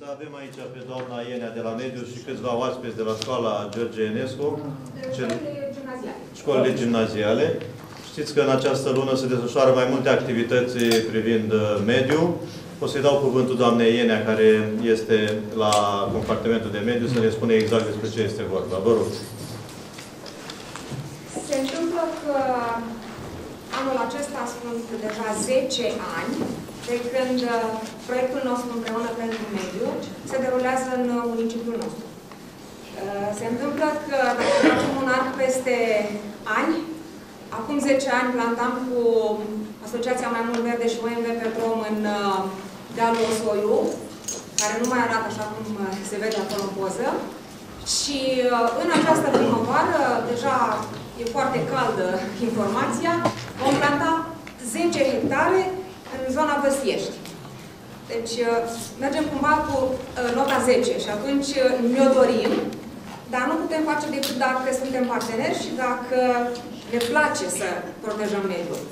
ședința. Avem aici pe doamna Ienea de la Mediu și câțiva oaspeți de la școala George Enescu, cel- școlile gimnaziale. Știți că în această lună se desfășoară mai multe activități privind uh, mediu. O să-i dau cuvântul doamnei Ienea, care este la compartimentul de mediu, să ne spune exact despre ce este vorba. Vă rog. Se întâmplă că anul acesta sunt deja 10 ani de când uh, proiectul nostru împreună pentru mediu se derulează în uh, municipiul nostru. Uh, Se întâmplă că dacă facem un an peste ani, acum 10 ani plantam cu Asociația Mai Mult Verde și OMV Petrom în uh, dealul Osoiu, care nu mai arată așa cum uh, se vede acolo în poză. Și uh, în această primăvară, deja e foarte caldă informația, vom planta 10 hectare în zona Văsiești. Deci uh, mergem cumva cu uh, nota 10 și atunci uh, ne-o dorim, dar nu putem face decât dacă suntem parteneri și dacă ne place să protejăm mediul.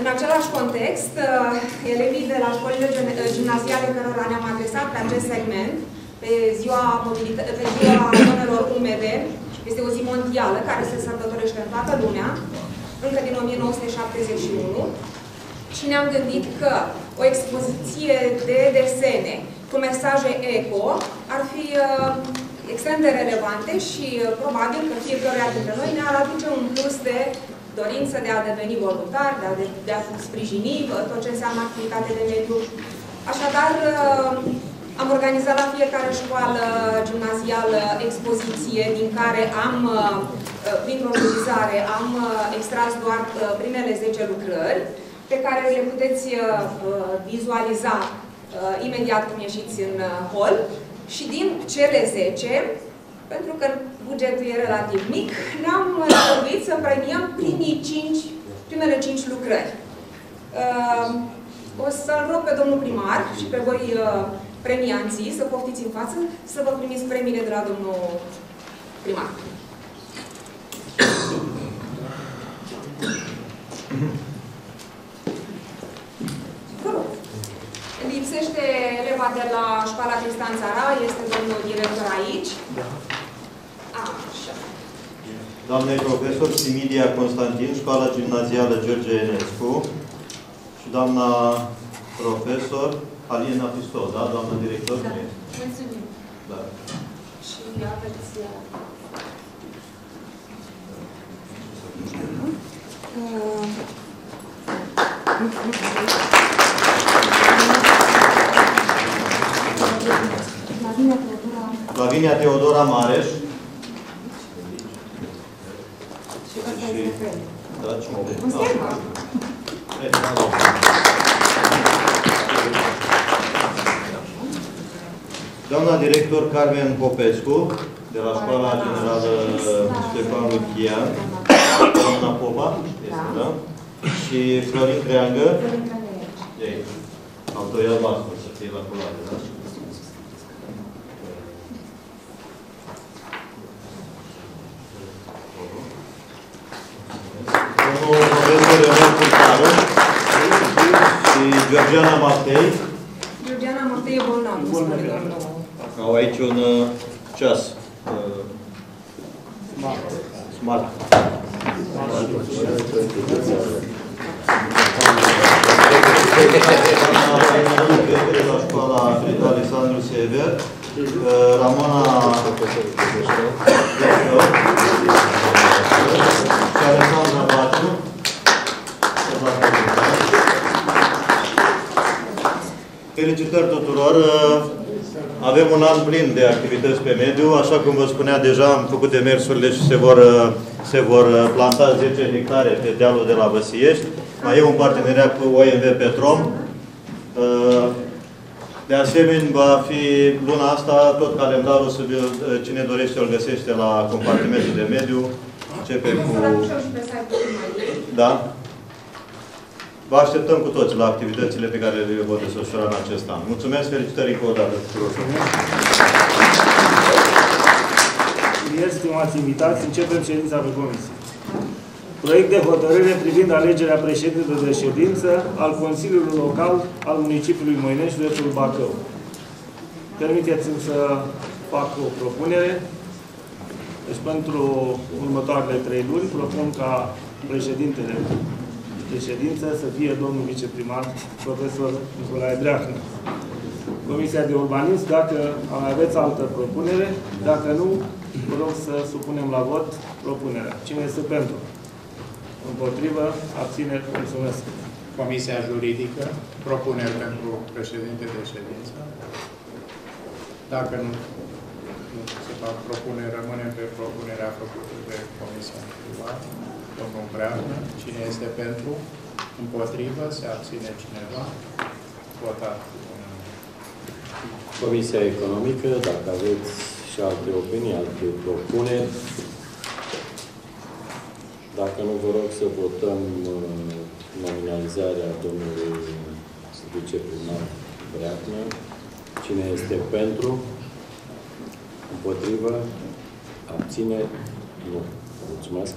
În același context, uh, elevii de la școlile gim- uh, gimnaziale cărora ne-am adresat pe acest segment, pe ziua, mobilită- pe ziua zonelor umede, este o zi mondială care se sărbătorește în toată lumea, încă din 1971, și ne-am gândit că o expoziție de desene cu mesaje eco ar fi uh, extrem de relevante și uh, probabil că fiecare dintre noi ne-ar aduce un plus de dorință de a deveni voluntar, de a, de, de a sprijini uh, tot ce înseamnă activitate de mediu. Așadar, uh, am organizat la fiecare școală gimnazială expoziție din care am, uh, uh, printr-o utilizare, am uh, extras doar uh, primele 10 lucrări pe care le puteți uh, uh, vizualiza uh, imediat cum ieșiți în uh, hol. Și din cele 10, pentru că bugetul e relativ mic, ne-am răbit să premiăm primii 5, primele 5 lucrări. Uh, o să-l rog pe domnul primar și pe voi uh, premianții să poftiți în față să vă primiți premiile de la domnul primar. Vă rog. Lipsește eleva de la școala Tristan Țara, este domnul director aici. Așa. Doamnei profesor Similia Constantin, școala gimnazială George Enescu și doamna profesor Alina Pistol, da? Doamna director? Da. Mulțumim. Da. Și aveți... Lavinia Teodora Mareș. Și ăsta este premiul. Da, cine? Un semn. Eh, bravo. Doamna director Carmen Popescu, de la Școala Generală Ștefan Luchian, doamna Popa, este, da? Și Florin Creangă, ei, au doi albastru să fie la culoare, da? Domnul profesor Ionel Curtaru și Georgiana Matei, Georgiana Mortei e bolnav, nu spune domnul. Au aici un uh, ceas. uh, Smart. de la școala Alexandru Sever, uh, Ramona și Alexandra Baciu. Felicitări tuturor! Avem un an plin de activități pe mediu. Așa cum vă spunea deja, am făcut demersurile și se vor, se vor planta 10 hectare pe dealul de la Văsiești. Mai e un parteneriat cu OMV Petrom. De asemenea, va fi luna asta tot calendarul, să, cine dorește îl găsește la compartimentul de mediu. Începe cu... Să-l aducem și pe site-ul primăriei. Da? Vă așteptăm cu toți la activitățile pe care le vor desfășura în acest an. Mulțumesc, felicitări încă o dată tuturor. Ieri, stimați invitați, începem ședința pe comisie. Proiect de hotărâre privind alegerea președintelui de ședință al Consiliului Local al municipiului Moinești, județul Bacău. Permiteți-mi să fac o propunere. Deci pentru următoarele trei luni propun ca președintele de ședință să fie domnul viceprimar, profesor Nicolae Breacnă. Comisia de Urbanism, dacă mai aveți altă propunere, dacă nu, vă rog să supunem la vot propunerea. Cine este pentru? Împotrivă? Abțineri? Mulțumesc. Comisia Juridică, propuneri pentru președinte de ședință. Dacă nu, nu se fac propuneri, rămânem pe propunerea făcută de Comisia Privată, domnul Breană. Cine este pentru? Împotrivă? Se abține cineva? Votat. Comisia Economică, dacă aveți și alte opinii, alte propuneri. Dacă nu, vă rog să votăm uh, nominalizarea domnului viceprimar Breacnă. Cine este pentru? Împotrivă? Abține? Nu. Mulțumesc.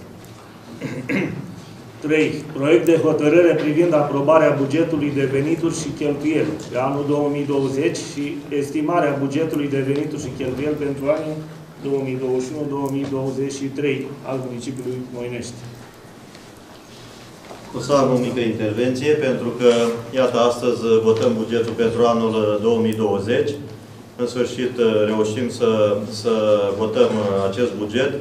3. Proiect de hotărâre privind aprobarea bugetului de venituri și cheltuieli pe anul 2020 și estimarea bugetului de venituri și cheltuieli pentru anii 2021-2023 al municipiului Moinești. O să am o mică intervenție, pentru că, iată, astăzi votăm bugetul pentru anul 2020. În sfârșit, reușim să, să votăm acest buget.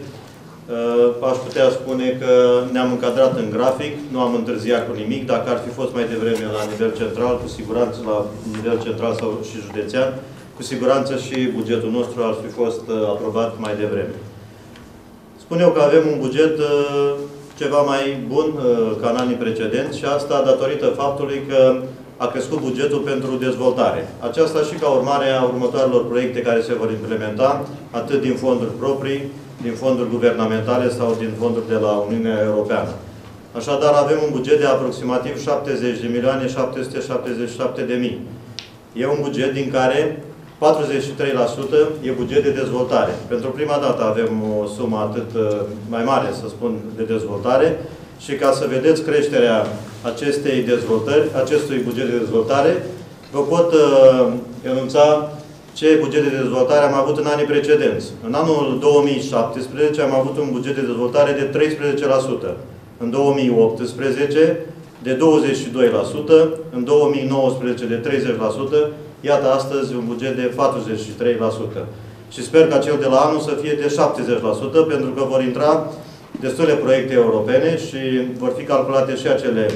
Aș putea spune că ne-am încadrat în grafic, nu am întârziat cu nimic. Dacă ar fi fost mai devreme la nivel central, cu siguranță la nivel central sau și județean, cu siguranță și bugetul nostru ar fi fost aprobat mai devreme. Spun eu că avem un buget ceva mai bun ca în anii precedenți și asta datorită faptului că a crescut bugetul pentru dezvoltare. Aceasta și ca urmare a următoarelor proiecte care se vor implementa, atât din fonduri proprii, din fonduri guvernamentale sau din fonduri de la Uniunea Europeană. Așadar, avem un buget de aproximativ 70 de milioane 777 de mii. E un buget din care 43% e buget de dezvoltare. Pentru prima dată avem o sumă atât uh, mai mare, să spun, de dezvoltare și ca să vedeți creșterea acestei dezvoltări, acestui buget de dezvoltare, vă pot uh, enunța ce buget de dezvoltare am avut în anii precedenți. În anul 2017 am avut un buget de dezvoltare de 13%. În 2018 de 22%, în 2019 de 30%, iată astăzi un buget de 43%. Și sper ca cel de la anul să fie de 70%, pentru că vor intra destule proiecte europene și vor fi calculate și acele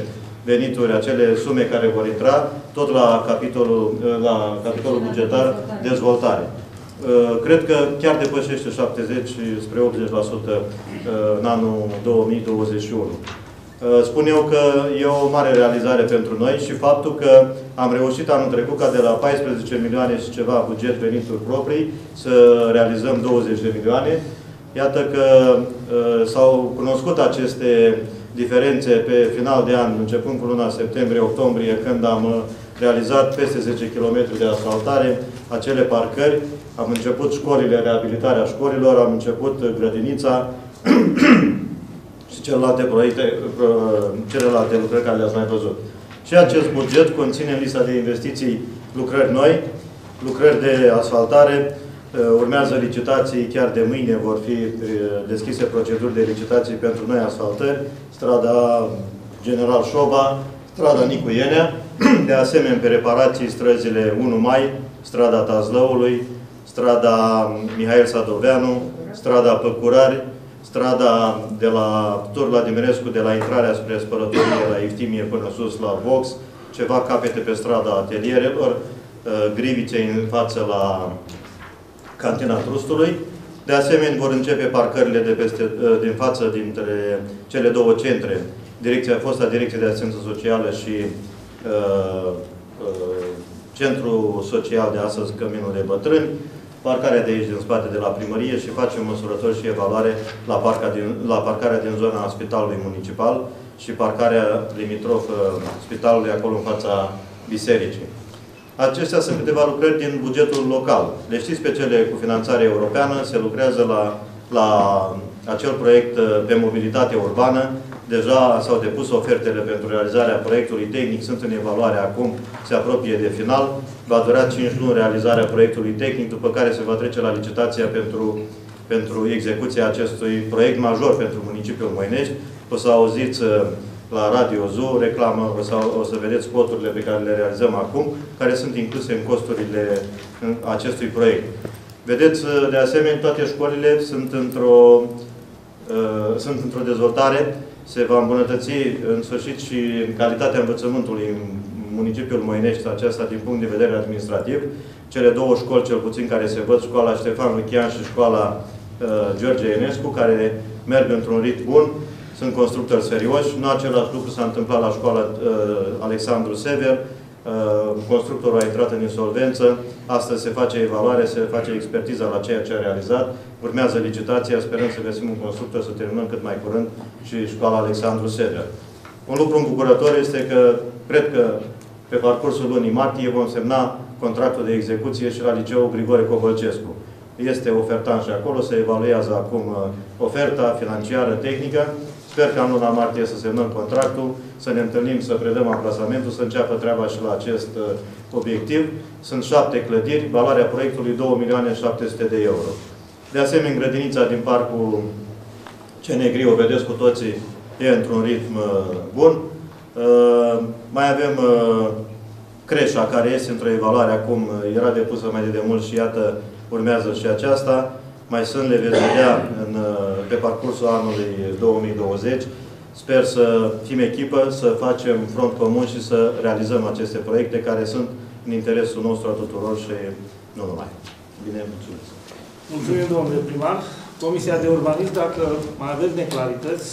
venituri, acele sume care vor intra, tot la capitolul, la capitolul bugetar dezvoltare. Uh, cred că chiar depășește 70 spre 80% uh, în anul 2021. Uh, spun eu că e o mare realizare pentru noi și faptul că am reușit anul trecut ca de la 14 milioane și ceva buget venituri proprii să realizăm 20 de milioane. Iată că s-au cunoscut aceste diferențe pe final de an, începând cu luna septembrie-octombrie, când am uh, realizat peste 10 km de asfaltare, acele parcări, am început școlile, reabilitarea școlilor, am început uh, grădinița și celelalte proiecte, uh, celelalte lucrări care le-ați mai văzut. Și acest buget conține în lista de investiții lucrări noi, lucrări de asfaltare, urmează licitații, chiar de mâine vor fi deschise proceduri de licitații pentru noi asfaltări, strada General Șoba, strada Nicu Ienea, de asemenea pe reparații străzile 1 Mai, strada Tazlăului, strada Mihail Sadoveanu, strada Păcurari, strada de la Turla Dimirescu, de la intrarea spre spălătorie la Iftimie până sus la Vox, ceva capete pe strada atelierelor, uh, grivițe în față la cantina Trustului, de asemenea, vor începe parcările de peste, ă, din față dintre cele două centre, direcția, fosta Direcție de Asistență Socială și uh, uh, Centrul Social de astăzi, Căminul de Bătrâni, parcarea de aici din spate de la primărie și facem măsurători și evaluare la, parca din, la parcarea din zona Spitalului Municipal și parcarea limitrof uh, Spitalului acolo în fața bisericii. Acestea sunt câteva lucrări din bugetul local. Le știți pe cele cu finanțare europeană, se lucrează la, la acel proiect uh, pe mobilitate urbană. Deja s-au depus ofertele pentru realizarea proiectului tehnic, sunt în evaluare acum, se apropie de final. Va dura 5 luni realizarea proiectului tehnic, după care se va trece la licitația pentru, pentru execuția acestui proiect major pentru municipiul Moinești. O să auziți uh, la Radio Zoo, reclamă, o să, o să vedeți spoturile pe care le realizăm acum, care sunt incluse în costurile acestui proiect. Vedeți, uh, de asemenea, toate școlile sunt într-o uh, sunt într-o dezvoltare, se va îmbunătăți în sfârșit și calitatea învățământului în municipiul Moinești, aceasta din punct de vedere administrativ. Cele două școli, cel puțin, care se văd, școala Ștefan Luchian și școala uh, George Enescu, care merg într-un rit bun, sunt constructori serioși. Nu același lucru s-a întâmplat la școala uh, Alexandru Sever. Uh, constructorul a intrat în insolvență. Astăzi se face evaluare, se face expertiza la ceea ce a realizat. Urmează licitația, sperăm să găsim un constructor, să terminăm cât mai curând și școala Alexandru Sever. Un lucru îmbucurător este că, cred că pe parcursul lunii martie vom semna contractul de execuție și la liceul Grigore Cobălcescu. Este ofertant și acolo, se evaluează acum uh, oferta financiară, tehnică Sper că în luna martie să semnăm contractul, să ne întâlnim, să predăm amplasamentul, să înceapă treaba și la acest uh, obiectiv. Sunt șapte clădiri, valoarea proiectului 2.700.000 de euro. De asemenea, grădinița din parcul Cenegri, o vedeți cu toții, e într-un ritm uh, bun. Uh, mai avem uh, creșa care este într-o evaluare acum, uh, era depusă mai de demult și iată, urmează și aceasta mai sunt, le veți vedea în, uh, pe parcursul anului 2020. Sper să fim echipă, să facem front comun și să realizăm aceste proiecte care sunt în interesul nostru a tuturor și nu numai. Bine, mulțumesc. Mulțumim, domnule primar. Comisia de urbanism, dacă mai aveți neclarități,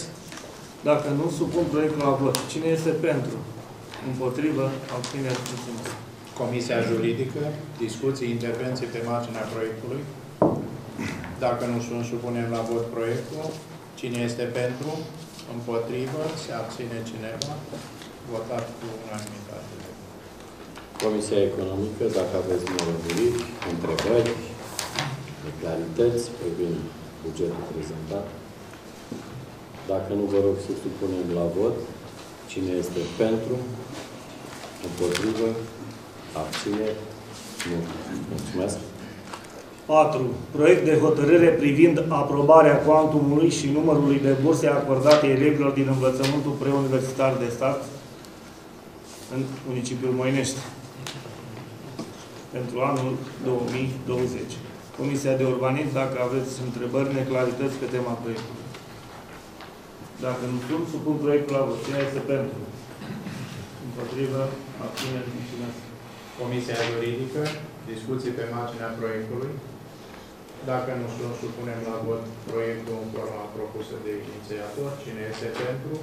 dacă nu, supun proiectul la vot. Cine este pentru? Împotrivă? Abțineri? Mulțumesc. Comisia juridică, discuții, intervenții pe marginea proiectului. Dacă nu sunt, supunem la vot proiectul. Cine este pentru? Împotrivă? Se abține cineva? Votat cu unanimitate. Comisia Economică, dacă aveți mărăburiri, întrebări, neclarități privind bugetul prezentat. Dacă nu, vă rog să supunem la vot. Cine este pentru? Împotrivă? Abține? Nu. Mulțumesc. 4. Proiect de hotărâre privind aprobarea cuantumului și numărului de burse acordate elevilor din învățământul preuniversitar de stat în municipiul Moinești pentru anul 2020. Comisia de Urbanism, dacă aveți întrebări, neclarități pe tema proiectului. Dacă nu sunt, supun proiectul la vot. Cine este pentru? Împotrivă? Abțineri? Mulțumesc. Comisia juridică, discuții pe marginea proiectului. Dacă nu sunt, supunem la vot proiectul în forma propusă de inițiator. Cine este pentru?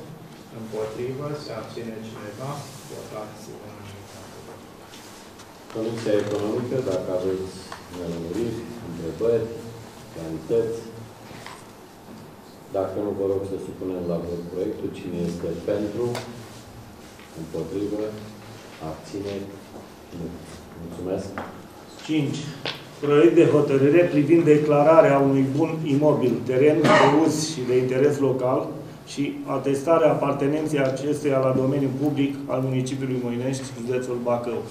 Împotrivă? Se abține cineva? Votat cu unanimitate. Comisia Economică, dacă aveți nelămuriri, întrebări, clarități. Dacă nu, vă rog să supunem la vot proiectul. Cine este pentru? Împotrivă? Abține? Nu. Mulțumesc. 5. Proiect de hotărâre privind declararea unui bun imobil, teren de uz și de interes local și atestarea apartenenței acestuia la domeniul public al municipiului Moinești, județul Bacău.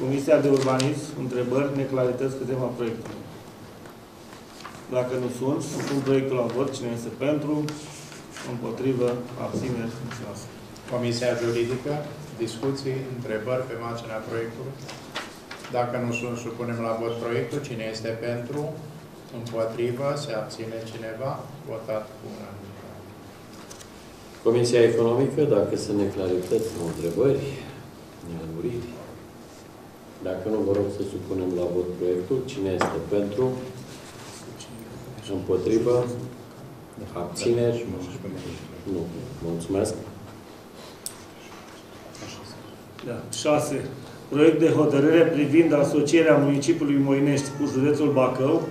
Comisia de Urbanism, întrebări, neclarități pe tema proiectului. Dacă nu sunt, supun proiectul la vot. Cine este pentru? Împotrivă? Abțineri? Mulțumesc. Comisia juridică, discuții, întrebări pe marginea proiectului. Dacă nu sunt, supunem la vot proiectul. Cine este pentru? Împotrivă? Se abține cineva? Votat cu unanimitate. Comisia Economică, dacă sunt neclarități sau întrebări, nelămuriri. Dacă nu, vă rog să supunem la vot proiectul. Cine este pentru? Împotrivă? Abțineri? Nu. Mulțumesc. Da. 6. Proiect de hotărâre privind asocierea municipiului Moinești cu județul Bacău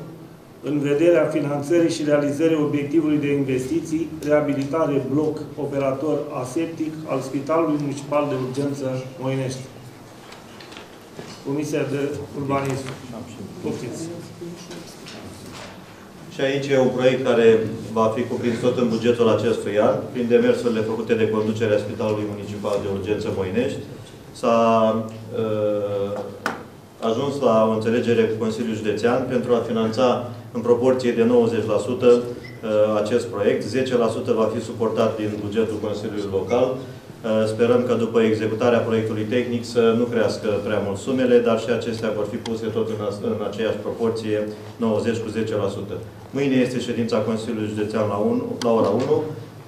în vederea finanțării și realizării obiectivului de investiții, reabilitare bloc operator aseptic al Spitalului Municipal de Urgență Moinești. Comisia de Urbanism. Poftiți. Și aici e un proiect care va fi cuprins tot în bugetul acestui an, prin demersurile făcute de conducerea Spitalului Municipal de Urgență Moinești. S-a uh, ajuns la o înțelegere cu Consiliul Județean pentru a finanța în proporție de 90% uh, acest proiect. 10% va fi suportat din bugetul Consiliului Local. Uh, Sperăm că după executarea proiectului tehnic să nu crească prea mult sumele, dar și acestea vor fi puse tot în, as- în aceeași proporție, 90 cu 10%. Mâine este ședința Consiliului Județean la, 1, la ora 1.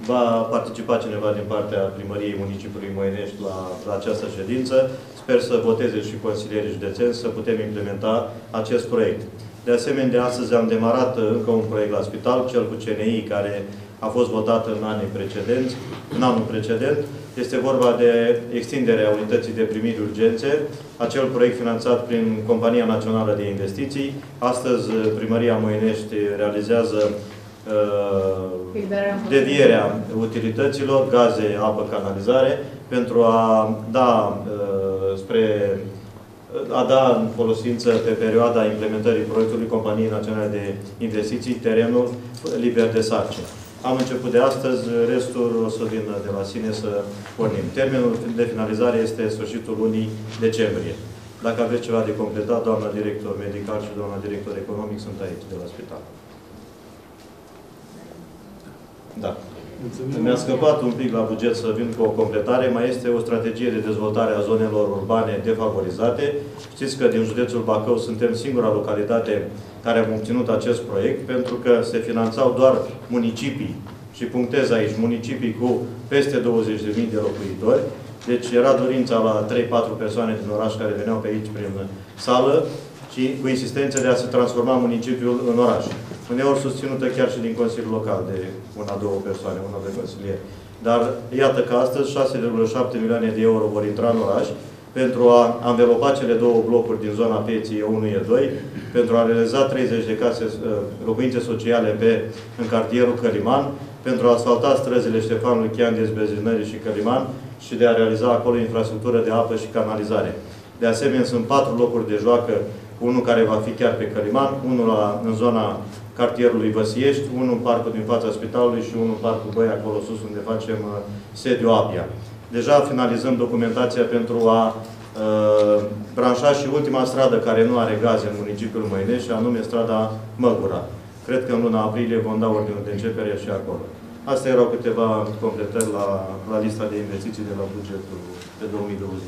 Va participa cineva din partea primăriei municipiului Moinești la, la această ședință. Sper să voteze și consilierii județeni să putem implementa acest proiect. De asemenea, de astăzi am demarat uh, încă un proiect la spital, cel cu CNI, care a fost votat în anii precedenți, în anul precedent. Este vorba de extinderea unității de primiri urgențe, acel proiect finanțat prin Compania Națională de Investiții. Astăzi, uh, Primăria Moinești realizează uh, devierea utilităților, gaze, apă, canalizare, pentru a da uh, spre a da în folosință pe perioada implementării proiectului Companiei Naționale de Investiții terenul liber de sarcină. Am început de astăzi, restul o să vină de la sine să pornim. Termenul de finalizare este sfârșitul lunii decembrie. Dacă aveți ceva de completat, doamna director medical și doamna director economic sunt aici, de la spital. Da. Mulțumim. Mi-a scăpat un pic la buget să vin cu o completare. Mai este o strategie de dezvoltare a zonelor urbane defavorizate. Știți că din județul Bacău suntem singura localitate care am obținut acest proiect, pentru că se finanțau doar municipii, și punctez aici, municipii cu peste 20.000 de locuitori. Deci era dorința la 3-4 persoane din oraș care veneau pe aici prin sală și cu insistență de a se transforma municipiul în oraș. Uneori susținută chiar și din Consiliul Local de una-două persoane, una de consilieri. Dar iată că astăzi 6,7 milioane de euro vor intra în oraș pentru a anvelopa cele două blocuri din zona pieții E1, E2, pentru a realiza 30 de case, uh, locuințe sociale pe, în cartierul Căliman, pentru a asfalta străzile Ștefanului Chian, Dezbezinării și Căliman și de a realiza acolo infrastructură de apă și canalizare. De asemenea, sunt patru locuri de joacă, unul care va fi chiar pe Căliman, unul la, în zona cartierului Văsiești, unul în parcul din fața spitalului și unul în parcul Băi, acolo sus, unde facem uh, sediu Apia. Deja finalizăm documentația pentru a uh, branșa și ultima stradă care nu are gaze în municipiul Măinești, și anume strada Măgura. Cred că în luna aprilie vom da ordinul de începere și acolo. Astea erau câteva completări la, la lista de investiții de la bugetul de 2020.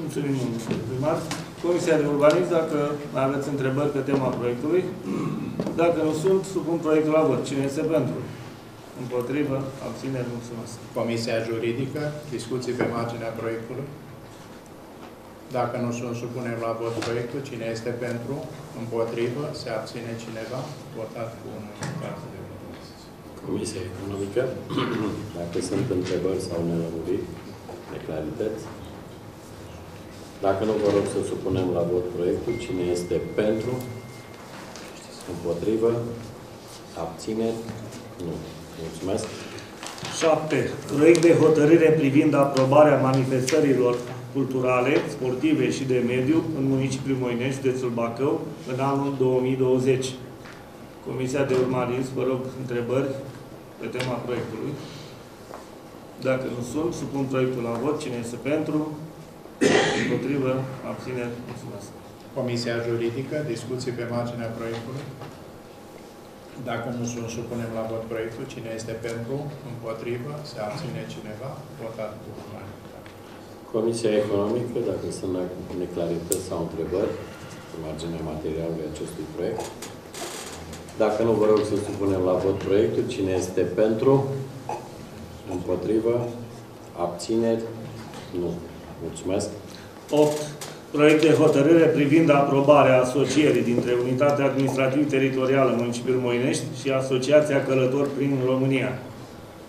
Mulțumim, domnule primar. Comisia de Urbanism, dacă mai aveți întrebări pe tema proiectului. Dacă nu sunt, supun proiectul la vot. Cine este pentru? Împotrivă? Abțineri? Mulțumesc. Comisia Juridică, discuții pe marginea proiectului. Dacă nu sunt, supunem la vot proiectul. Cine este pentru? Împotrivă? Se abține cineva? Votat cu un caz de vot. Comisia Economică, dacă sunt întrebări sau nelămuriri, neclarități. Dacă nu, vă rog să supunem la vot proiectul. Cine este pentru? Împotrivă? Abțineri? Nu. Mulțumesc. 7. Proiect de hotărâre privind aprobarea manifestărilor culturale, sportive și de mediu în municipiul Moinești, județul Bacău, în anul 2020. Comisia de Urbanism, vă rog întrebări pe tema proiectului. Dacă nu sunt, supun proiectul la vot. Cine este pentru? Împotrivă? Abțineri? Mulțumesc. Comisia Juridică, discuții pe marginea proiectului. Dacă nu sunt, supunem la vot proiectul. Cine este pentru? Împotrivă? Se abține cineva? Votat cu unanimitate. Comisia Economică, dacă sunt neclarități sau întrebări pe marginea materialului acestui proiect. Dacă nu, vă rog să supunem la vot proiectul. Cine este pentru? Împotrivă? Abțineri? Nu. Mulțumesc. 8. Proiect de hotărâre privind aprobarea asocierii dintre Unitatea Administrativ-Teritorială Municipiul Moinești și Asociația Călători prin România.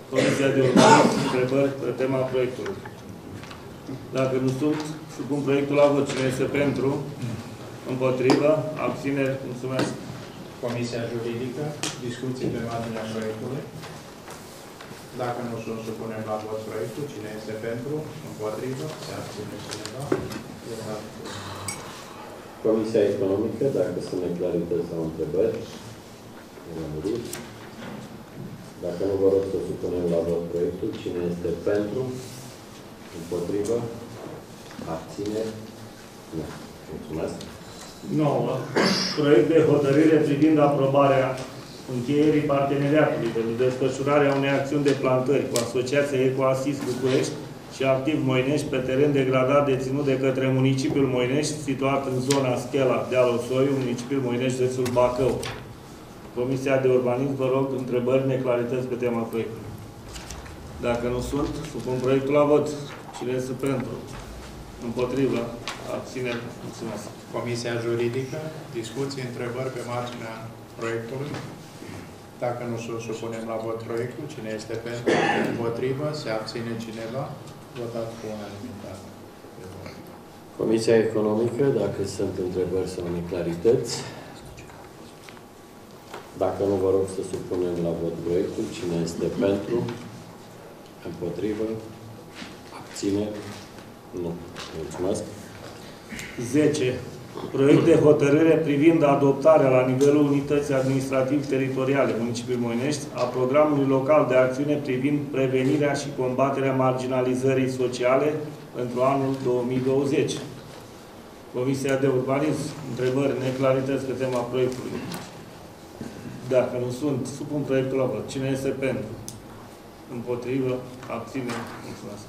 Comisia de Urbanism, întrebări pe tema proiectului. Dacă nu sunt, supun proiectul la vot. Cine este pentru? Împotrivă? Abțineri? Mulțumesc. Comisia Juridică, discuții pe marginea proiectului. Dacă nu sunt, supunem la vot proiectul. Cine este pentru? Împotrivă? Se abține cineva? Votat cu Comisia Economică, dacă sunt neclarități sau întrebări, nelămuriri. Dacă nu, vă rog să supunem la vot proiectul. Cine este pentru? Împotrivă? Abțineri? Nu. Mulțumesc. 9. Proiect de hotărâre privind aprobarea încheierii parteneriatului pentru desfășurarea unei acțiuni de plantări cu Asociația Ecoasis București și Activ Moinești pe teren degradat deținut de către municipiul Moinești, situat în zona Schela de Alosoiu, municipiul Moinești, județul Bacău. Comisia de Urbanism, vă rog, întrebări, neclarități pe tema proiectului. Dacă nu sunt, supun proiectul la vot. Cine este pentru? Împotrivă? Abțineri? Mulțumesc. Comisia Juridică, discuții, întrebări pe marginea proiectului. Dacă nu se supunem la vot proiectul, cine este pentru, împotrivă, se abține cineva, votat cu unanimitate. Comisia Economică, dacă sunt întrebări sau neclarități. Dacă nu, vă rog să supunem la vot proiectul. Cine este pentru? Împotrivă? Abține? Nu. Mulțumesc. 10. Proiect de hotărâre privind adoptarea la nivelul unității administrativ-teritoriale municipiului Moinești a programului local de acțiune privind prevenirea și combaterea marginalizării sociale pentru anul 2020. Comisia de Urbanism, întrebări, neclarități pe tema proiectului. Dacă nu sunt, supun proiectul la vot. Cine este pentru? Împotrivă? Abține? Mulțumesc.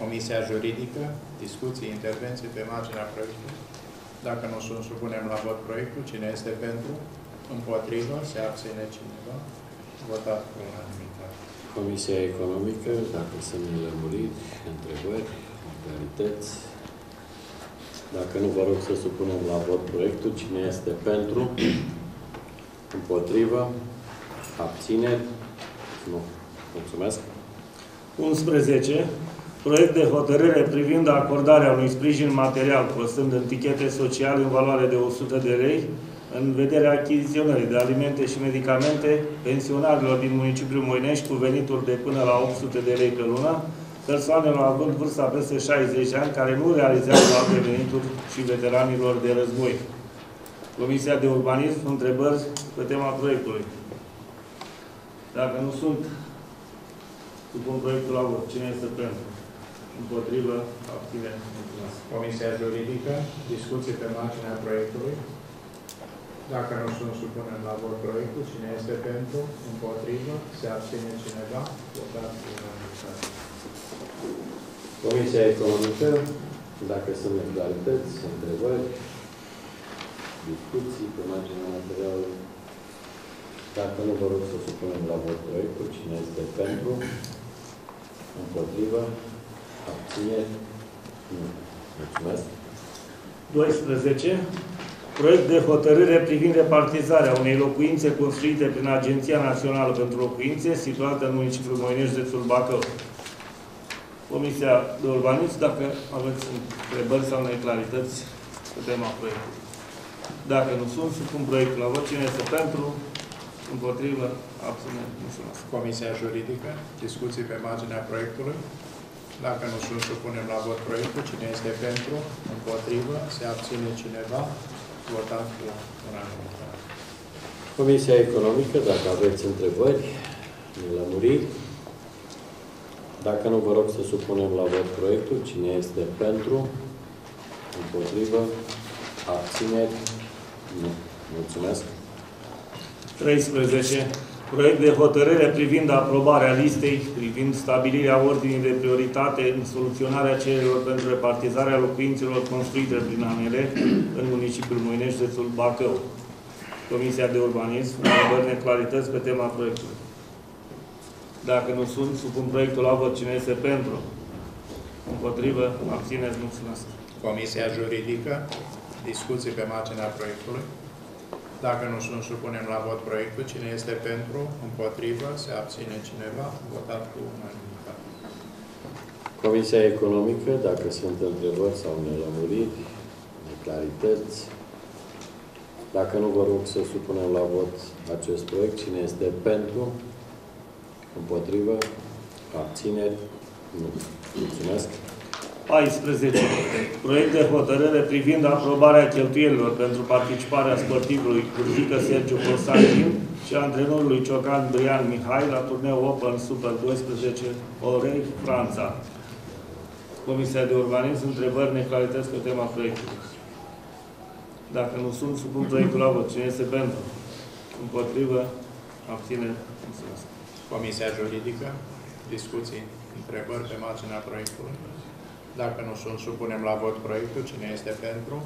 Comisia Juridică, discuții, intervenții pe marginea proiectului. Dacă nu sunt, supunem la vot proiectul. Cine este pentru? Împotrivă? Se abține cineva? Votat cu unanimitate. Comisia Economică, dacă sunt nelămuriri, întrebări, neclarități. Dacă nu, vă rog să supunem la vot proiectul. Cine este pentru? Împotrivă? Abțineri? Nu. Mulțumesc. 11. Proiect de hotărâre privind acordarea unui sprijin material costând în tichete sociale în valoare de 100 de lei în vederea achiziționării de alimente și medicamente pensionarilor din municipiul Moinești cu venituri de până la 800 de lei pe lună, persoanelor având vârsta peste 60 ani care nu realizează alte venituri și veteranilor de război. Comisia de Urbanism, întrebări pe tema proiectului. Dacă nu sunt, supun proiectul la vot. Cine este pentru? Împotrivă? Abține? Mulțumesc. Comisia Juridică, discuții pe marginea proiectului. Dacă nu sunt, supunem la vot proiectul. Cine este pentru? Împotrivă? Se abține cineva? Votat cu unanimitate. Comisia Economică, dacă sunt neclarități, întrebări, discuții pe marginea materialului. Dacă nu, vă rog să supunem la vot proiectul. Cine este pentru? Împotrivă? Abțineri? Nu. Mulțumesc. 12. Proiect de hotărâre privind repartizarea unei locuințe construite prin Agenția Națională pentru Locuințe, situată în municipiul Moinești, județul Bacău. Comisia de Urbanism, dacă aveți întrebări sau neclarități pe tema proiectului. Dacă nu sunt, supun proiectul la vot. Cine este pentru? Împotrivă? Abține? Mulțumesc. Comisia Juridică, discuții pe marginea proiectului. Dacă nu sunt, supunem la vot proiectul. Cine este pentru? Împotrivă? Se abține cineva? Votat cu unanimitate. Comisia Economică, dacă aveți întrebări, nelămuriri. Dacă nu, vă rog să supunem la vot proiectul. Cine este pentru? Împotrivă? Abțineri? Nu. Mulțumesc. 13. Proiect de hotărâre privind aprobarea listei, privind stabilirea ordinii de prioritate în soluționarea cererilor pentru repartizarea locuințelor construite prin ANL în municipiul Moinești, județul Bacău. Comisia de Urbanism, întrebări neclarități pe tema proiectului. Dacă nu sunt, supun proiectul la vot. Cine este pentru? Împotrivă? Abțineți? Mulțumesc. Comisia Juridică, discuții pe marginea proiectului. Dacă nu sunt, supunem la vot proiectul. Cine este pentru? Împotrivă? Se abține cineva? Votat cu unanimitate. Comisia Economică, dacă sunt întrebări sau nelămuriri, neclarități. Dacă nu, vă rog să supunem la vot acest proiect. Cine este pentru? Împotrivă? Abțineri? Nu. Mulțumesc. 14. Proiect de hotărâre privind aprobarea cheltuielilor pentru participarea sportivului Curvică Sergiu Constantin și antrenorului Ciocan Brian Mihai la turneul Open Super 12 Orei, Franța. Comisia de Urbanism, întrebări, neclarități pe tema proiectului. Dacă nu sunt, supun proiectul la vot. Cine este pentru? Împotrivă? Abține? Mulțumesc. Comisia Juridică, discuții, întrebări pe marginea proiectului. Dacă nu sunt, supunem la vot proiectul. Cine este pentru?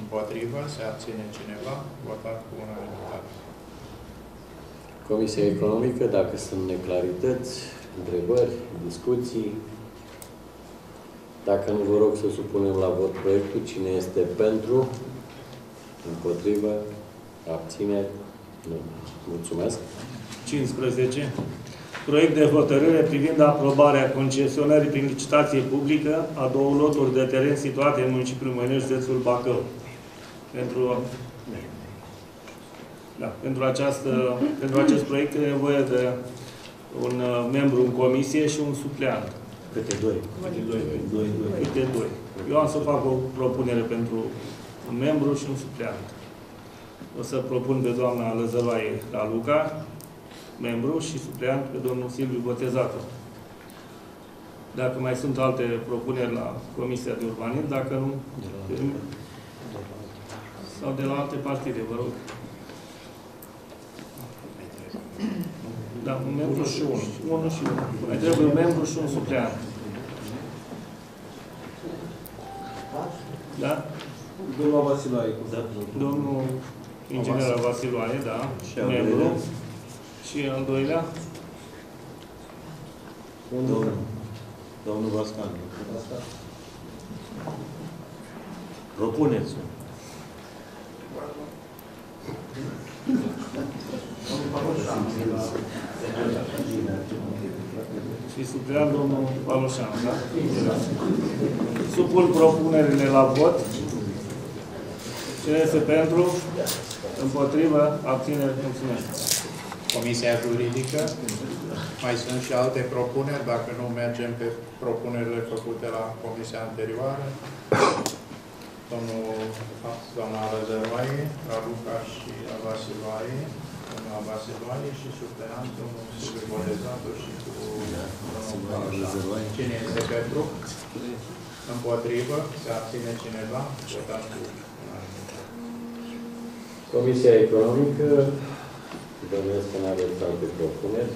Împotrivă? Se abține cineva? Votat cu unanimitate. Comisia Economică, dacă sunt neclarități, întrebări, discuții. Dacă nu vă rog să supunem la vot proiectul, cine este pentru? Împotrivă? Abțineri? Nu. Mulțumesc. 15. Proiect de hotărâre privind aprobarea concesionării prin licitație publică a două loturi de teren situate în municipiul Măinești, județul Bacău. Pentru, da, pentru, această, pentru acest proiect e nevoie de un uh, membru în comisie și un supleant. Câte doi? Câte doi? Doi, doi. Câte doi. Eu am să fac o propunere pentru un membru și un supleant. O să propun pe doamna Lăzăroaie Raluca, membru, și supleant pe domnul Silviu Botezatu. Dacă mai sunt alte propuneri la Comisia de Urbanism, dacă nu, sau de la alte partide, vă rog. Da, un membru și unul. Unul și unul. Mai trebuie un membru și un supleant. Da? Domnul Vasilaie. Da. Domnul inginer Vasiloae, da, Și al membru. Doilea? Și al doilea? Domnul, domnul Vascan. Propuneți-o. Și supleant domnul Paloșan, da? Supun propunerile la vot. Cine este pentru? Împotrivă? Abțineri? Mulțumesc. Comisia Juridică, mai sunt și alte propuneri, dacă nu mergem pe propunerile făcute la comisia anterioară. Domnul, doamna Răzăroaie, Raluca și Vasiloae, doamna Vasiloae și supleant, domnul Silviu Bodezatu și cu domnul Paloșan. Cine este pentru? Împotrivă? Se abține cineva? Votat cu unanimitate. Comisia Economică, bănuiesc că nu aveți alte propuneri.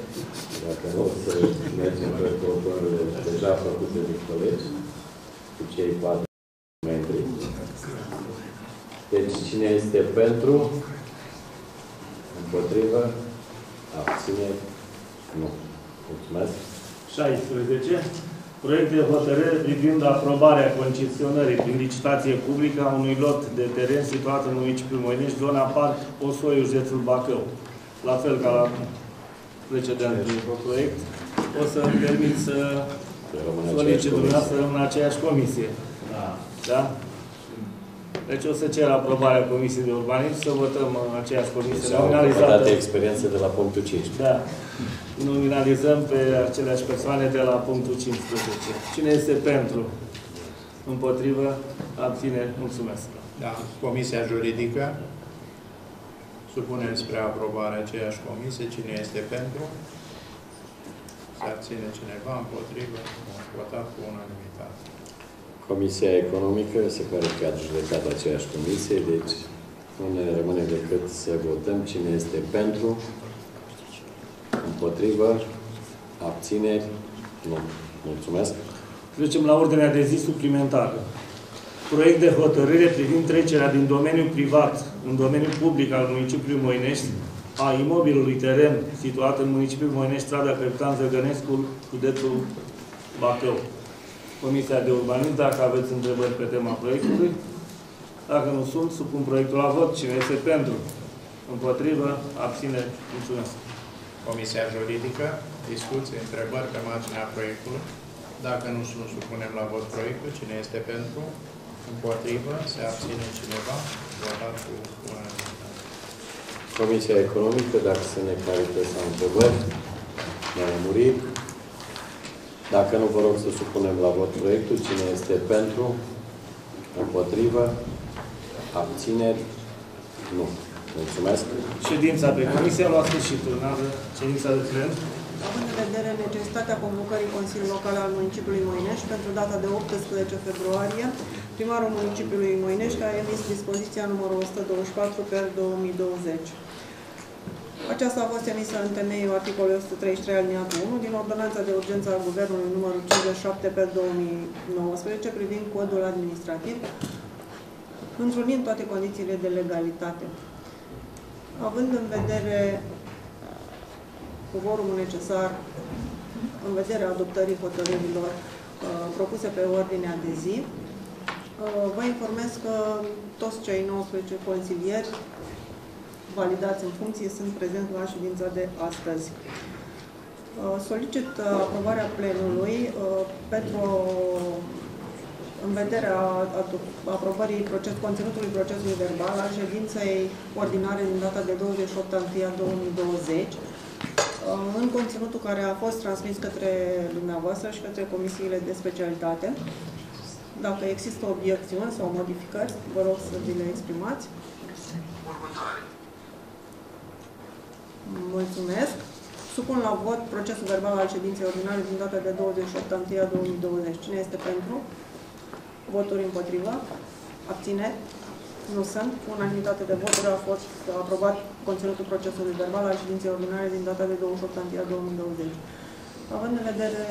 Dacă nu, o să mergem pe propunerile deja făcute de colegi, cu cei patru membri. Deci, cine este pentru? Împotrivă? Abține? Nu. Mulțumesc. 16. Proiect de hotărâre privind aprobarea concesionării prin licitație publică a unui lot de teren situat în municipiul Moinești, zona Parc Osoiu, județul Bacău. La fel ca la precedentul proiect, o să îmi permit să Să rămâne aceeași solicit comisie. dumneavoastră în aceeași comisie. Da? Deci o să cer aprobarea Comisiei de Urbanism, să votăm în aceeași comisie Deci, au nominalizată. date experiențe de la punctul 5. Da. Nominalizăm pe aceleași persoane de la punctul 15. Cine este pentru? Împotrivă? Abține? Mulțumesc. Da, Comisia Juridică. Supunem spre aprobare aceeași comisie. Cine este pentru? Se abține cineva împotrivă? Votat cu unanimitate. Comisia Economică se pare că a judecat aceeași comisie, deci nu ne rămâne decât să votăm cine este pentru, împotrivă, abțineri, nu. Mulțumesc. Trecem la ordinea de zi suplimentară. Proiect de hotărâre privind trecerea din domeniul privat în domeniul public al municipiului Moinești a imobilului teren situat în municipiul Moinești, strada Capitan Zăgănescu, județul Bacău. Comisia de Urbanism, dacă aveți întrebări pe tema proiectului. Dacă nu sunt, supun proiectul la vot. Cine este pentru? Împotrivă? Abține? Mulțumesc. Comisia Juridică. Discuții, întrebări pe marginea proiectului. Dacă nu sunt, supunem la vot proiectul. Cine este pentru? Împotrivă? Se abține cineva? Votat cu unanimitate. Comisia Economică, dacă sunt neclarități sau întrebări, ne-a lămurit. Dacă nu, vă rog să supunem la vot proiectul. Cine este pentru? Împotrivă? Abțineri? Nu. Mulțumesc. Ședința pe comisie a luat sfârșitul. Urmează ședința de plen. Având în vedere necesitatea convocării Consiliului Local al municipiului Moinești pentru data de 18 februarie Primarul municipiului Moinești a emis dispoziția numărul 124 per 2020. Aceasta a fost emisă în temeiul articolului 133 aliniatul 1 din Ordonanța de Urgență a Guvernului numărul 57 per 2019 privind codul administrativ, întrunind toate condițiile de legalitate. Având în vedere cuvorumul necesar în vederea adoptării hotărârilor uh, propuse pe ordinea de zi, uh, vă informez că toți cei 19 consilieri validați în funcție sunt prezenți la ședința de astăzi. Uh, Solicit uh, aprobarea plenului uh, pentru în vederea adu- aprobării proces, conținutului procesului verbal al ședinței ordinare din data de 28 a 2020, în conținutul care a fost transmis către dumneavoastră și către comisiile de specialitate. Dacă există obiecțiuni sau modificări, vă rog să vi le exprimați. Mulțumesc. Supun la vot procesul verbal al ședinței ordinare din data de 28 a 2020. Cine este pentru? Voturi împotriva? Abține? Nu sunt. Cu unanimitate de voturi a fost aprobat conținutul procesului verbal al ședinței ordinare din data de 28 a 2020. Având în vedere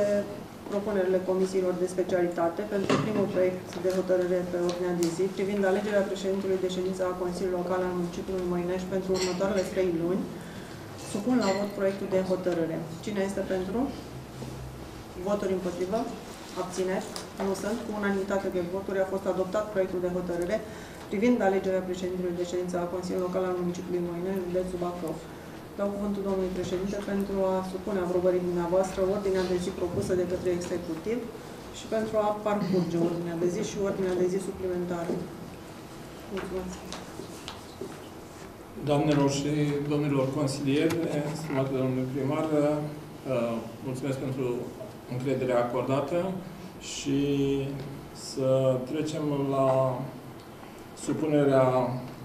propunerile comisiilor de specialitate pentru primul proiect de hotărâre pe ordinea de zi privind alegerea președintelui de ședință a Consiliului Local al municipiului Moinești pentru următoarele trei luni, supun la vot proiectul de hotărâre. Cine este pentru? Voturi împotrivă? Abțineri? Nu sunt. Cu unanimitate de voturi a fost adoptat proiectul de hotărâre privind alegerea președintelui de ședință a Consiliului Local al municipiului Moinești, județul Bacău. Dau cuvântul domnului președinte pentru a supune aprobării dumneavoastră ordinea de zi propusă de către executiv și pentru a parcurge ordinea de zi și ordinea de zi suplimentară. Mulțumesc. Doamnelor și domnilor consilieri, stimate domnule primar, uh, mulțumesc pentru încrederea acordată și să trecem la supunerea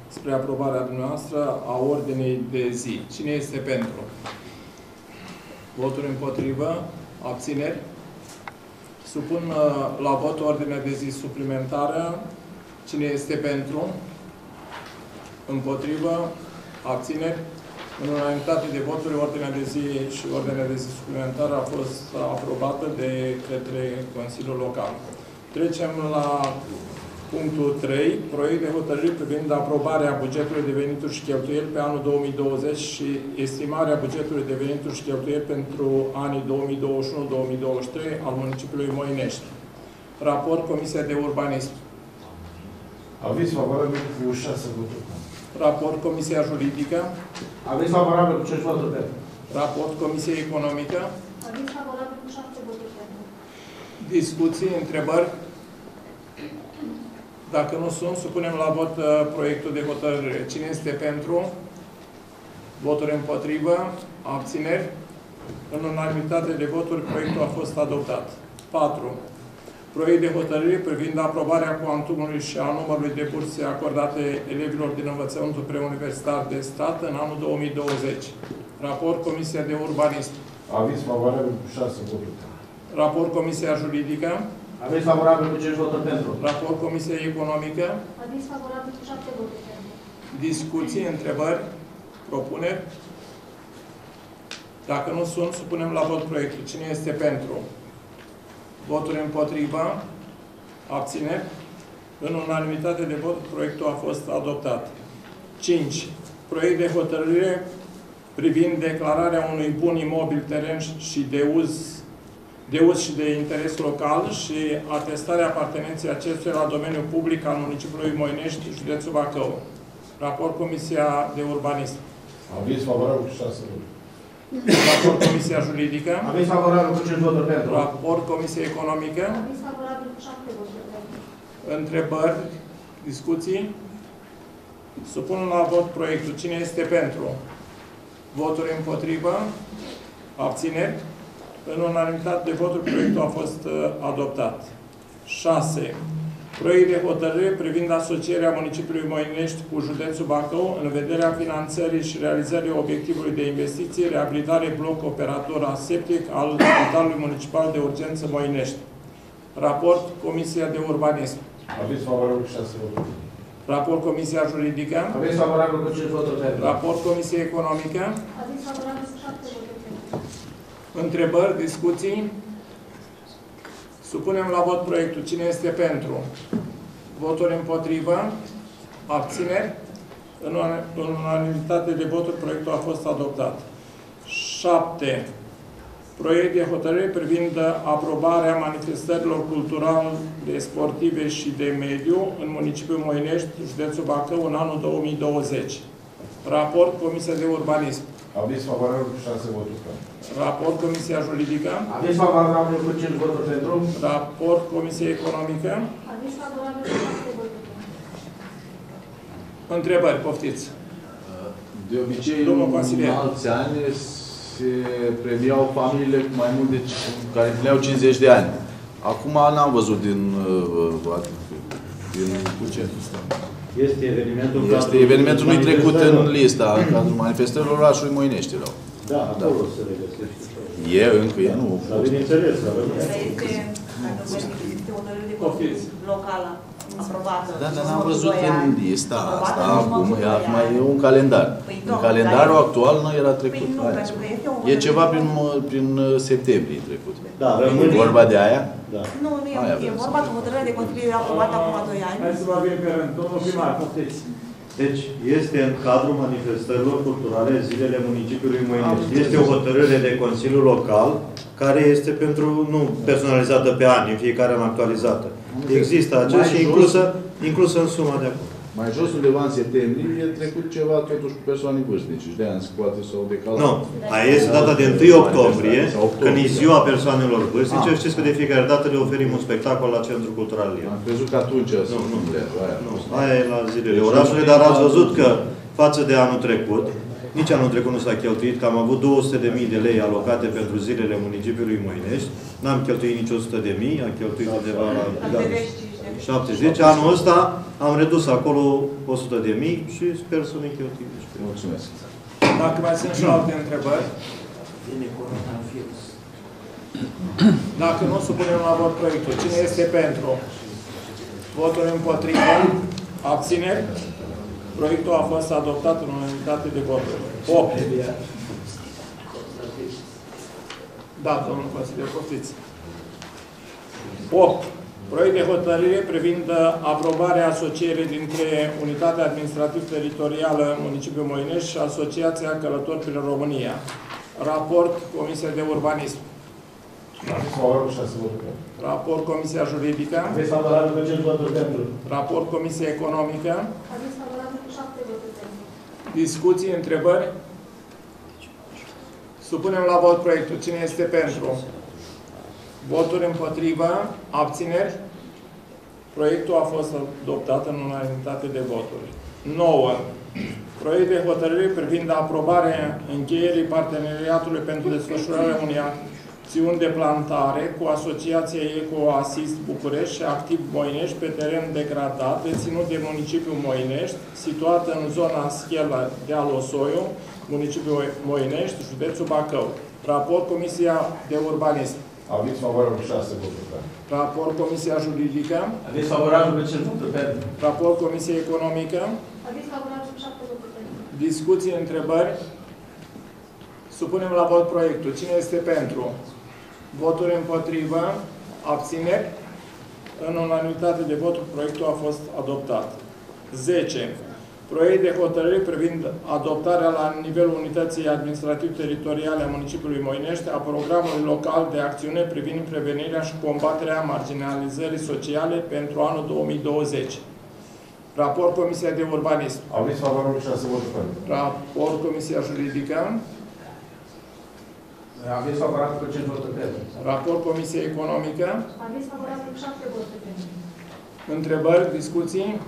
spre aprobarea dumneavoastră a ordinei de zi. Cine este pentru? Voturi împotrivă? Abțineri? Supun uh, la vot ordinea de zi suplimentară. Cine este pentru? Împotrivă? Abțineri? În unanimitate de voturi, ordinea de zi și ordinea de zi suplimentară a fost aprobată de către Consiliul Local. Trecem la Punctul 3. Proiect de hotărâri privind aprobarea bugetului de venituri și cheltuieli pe anul 2020 și estimarea bugetului de venituri și cheltuieli pentru anii 2021-2023 al municipiului Moinești. Raport Comisia de Urbanism. Aviz favorabil cu 6 voturi. Raport Comisia Juridică. Aviz favorabil cu 5 voturi pentru. Raport Comisia Economică. Aviz favorabil cu 7 voturi pentru. Discuții, întrebări? Dacă nu sunt, supunem la vot uh, proiectul de hotărâre. Cine este pentru? Voturi împotrivă? Abțineri? În unanimitate de voturi, proiectul a fost adoptat. 4. Proiect de hotărâre privind aprobarea cuantumului și a numărului de burse acordate elevilor din învățământul preuniversitar de stat în anul 2020. Raport Comisia de Urbanism. Aviz favorabil cu 6 voturi. Raport Comisia Juridică. Aviz favorabil cu 5 voturi pentru. Raport Comisia Economică. Aviz favorabil cu 7 voturi pentru. Discuții, întrebări, propuneri? Dacă nu sunt, supunem la vot proiectul. Cine este pentru? Voturi împotriva? Abține? În unanimitate de vot, proiectul a fost adoptat. 5. Proiect de hotărâre privind declararea unui bun imobil, teren și de uz, de uz și de interes local și atestarea apartenenței acestuia la domeniul public al municipiului Moinești, județul Bacău. Raport Comisia de Urbanism. Aviz favorabil cu 6 voturi. Raport Comisia Juridică. Aviz favorabil cu 5 voturi pentru. Raport Comisia Economică. Aviz favorabil cu 7 voturi pentru. Întrebări? Discuții? Supun la vot proiectul. Cine este pentru? Voturi împotrivă? Abțineri? În unanimitate de voturi, proiectul a fost uh, adoptat. 6. Proiect de hotărâre privind asocierea municipiului Moinești cu județul Bacău în vederea finanțării și realizării obiectivului de investiție, reabilitare bloc operator aseptic al Spitalului Municipal de Urgență Moinești. Raport Comisia de Urbanism. Aviz favorabil cu 6 voturi. Raport Comisia Juridică. Aviz favorabil cu 5 voturi pentru. Raport Comisia Economică. Aviz favorabil cu 7 voturi pentru. Întrebări, discuții? Supunem la vot proiectul. Cine este pentru? Voturi împotrivă? Abțineri? În una- în unanimitate de voturi, proiectul a fost adoptat. 7. Proiect de hotărâre privind aprobarea manifestărilor culturale, sportive și de mediu în municipiul Moinești, județul Bacău, în anul 2020. Raport Comisia de Urbanism. Aviz favorabil cu 6 voturi pentru. Raport Comisia Juridică. Aviz favorabil cu 5 voturi pentru. Raport Comisia Economică. Aviz favorabil cu 7 voturi pentru. Întrebări, poftiți. De obicei, Domnul în consilier. alți ani se premiau familiile cu mai mult de c- care împlineau 50 de ani. Acum n-am văzut din, uh, din cu ce? Este evenimentul... în Este cadrul evenimentul nu trecut în manifestărilor. lista în cadrul manifestărilor orașului Moinești erau. Da, acolo se regăsește. E încă, e nu. Dar bineînțeles, avem... Asta este, dacă vezi, este o hotărâre de Poftiți. consiliu locală aprobată. Da, dar în n-am urmă cu văzut doi în ani. lista Aprobată asta în urmă acum, cu e, doi acum ani. e un calendar. Păi, În domnule, calendarul dar e- actual nu era Păi trecut. nu, Hai, pentru că este o E hotărâre ceva de prin, consiliu. uh, prin uh, septembrie trecut. Da, E rămâne... vorba de aia? Da. Nu, nu e, Aia e vreau să vorba de hotărâre de consiliu aprobată acum 2 ani. Hai să vă avem pe rând. Domnul primar, poftiți. Deci, este în cadrul manifestărilor culturale zilele municipiului Moinești. Este o hotărâre de Consiliu Local, care este pentru, nu personalizată pe ani, în fiecare an actualizată. Există acest Mai și jos- inclusă, inclusă în suma de acolo. Mai jos, undeva în septembrie, e trecut ceva totuși cu persoane vârstnice și de ani poate s-au decalat. Nu. Aia este data de 1 octombrie, Sau octombrie. când e ziua persoanelor vârstnice. Ah. Știți că de fiecare dată le oferim un spectacol la Centrul Cultural Lian. Am crezut că atunci Nu, nu. le aia. Nu, aia e la zilele Deci orașului, nu e dar ați la- văzut că față de anul trecut, nici anul trecut nu s-a cheltuit, că am avut 200.000 de lei alocate pentru zilele municipiului Moinești. N-am cheltuit nici 100.000, am cheltuit undeva la da, 70. Anul ăsta am redus acolo 100.000 și sper să nu cheltuim nici pe Mulțumesc. Dacă mai sunt și alte întrebări. Dacă nu, supunem la vot proiectul. Cine este pentru? Votul împotrivă? Abțineri? Proiectul a fost adoptat în unanimitate de voturi. 8. Da, domnul consilier, poftiți. 8. Proiect de hotărâre privind aprobarea asocierii dintre Unitatea Administrativ-Teritorială Municipiul Moinești și Asociația Călători prin România. Raport Comisia de Urbanism. Aviz favorabil cu 6 voturi pentru. Raport Comisia Juridică. Aviz favorabil cu 5 voturi pentru. Raport Comisia Economică. Aviz favorabil cu 7 voturi pentru. Discuții, întrebări? Supunem la vot proiectul. Cine este pentru? Voturi împotrivă? Abțineri? Proiectul a fost adoptat în unanimitate de voturi. 9. Proiect de hotărâre privind aprobarea încheierii parteneriatului pentru desfășurarea unei acțiuni de plantare cu Asociația Eco Assist București și Activ Moinești pe teren degradat, deținut de municipiul Moinești, situat în zona Schela de Alosoiu, municipiul Moinești, județul Bacău. Raport Comisia de Urbanism. Aviz favorabil cu 6 voturi pentru. Raport Comisia Juridică. Aviz favorabil cu 5 voturi pentru. Raport Comisia Economică. Aviz favorabil cu 7 voturi pentru. Discuții, întrebări. Supunem la vot proiectul. Cine este pentru? Voturi împotrivă? Abțineri? În unanimitate de voturi, proiectul a fost adoptat. 10. Proiect de hotărâre privind adoptarea la nivelul unității administrativ-teritoriale a municipiului Moinești a programului local de acțiune privind prevenirea și combaterea marginalizării sociale pentru anul 2020. Raport Comisia de Urbanism. Aviz favorabil cu 6 voturi pentru. Raport Comisia Juridică. Aviz favorabil cu 5 voturi pentru. Raport Comisia Economică. Aviz favorabil cu 7 voturi pentru. Întrebări, discuții?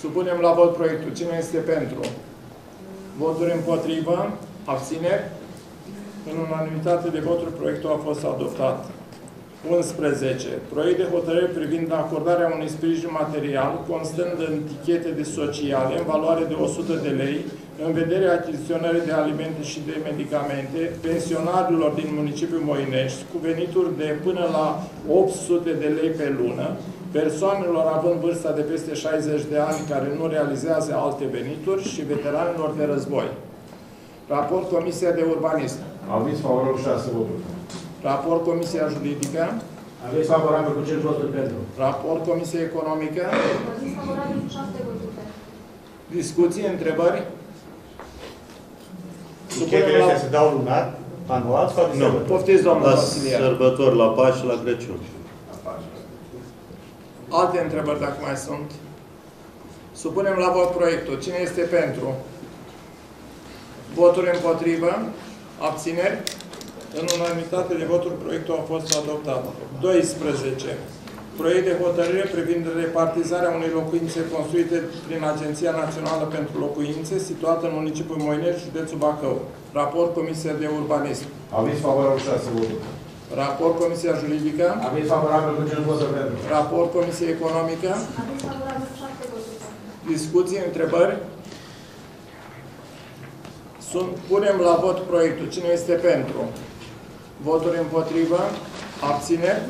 Supunem la vot proiectul. Cine este pentru? Voturi împotrivă? Abțineri? În unanimitate de voturi, proiectul a fost adoptat. 11. Proiect de hotărâre privind acordarea unui sprijin material constând în tichete de sociale în valoare de 100 de lei în vederea achiziționării de alimente și de medicamente pensionarilor din municipiul Moinești cu venituri de până la 800 de lei pe lună persoanelor având vârsta de peste 60 de ani care nu realizează alte venituri și veteranilor de război. Raport Comisia de Urbanism. Aviz favorabil 6 voturi. Raport Comisia Juridică. Aviz favorabil cu 5 voturi pentru. Raport Comisia Economică. Aviz favorabil cu 7 voturi pentru. Discuții, întrebări? Chestiile astea se dau lunar, anual sau de Nu. sărbători? Poftiți, domnul La Vasilian. sărbători, la Paști și la Crăciun. Alte întrebări, dacă mai sunt? Supunem la vot proiectul. Cine este pentru? Voturi împotrivă? Abțineri? În unanimitate de voturi, proiectul a fost adoptat. 12. Proiect de hotărâre privind repartizarea unei locuințe construite prin Agenția Națională pentru Locuințe, situată în municipiul Moinești, județul Bacău. Raport Comisia de Urbanism. Aviz favorabil 6 voturi. Raport Comisia Juridică. Aviz favorabil cu 5 voturi pentru. Raport Comisia Economică. Aviz favorabil cu 7 voturi pentru. Discuții, întrebări? Sunt, punem la vot proiectul. Cine este pentru? Voturi împotrivă? Abțineri?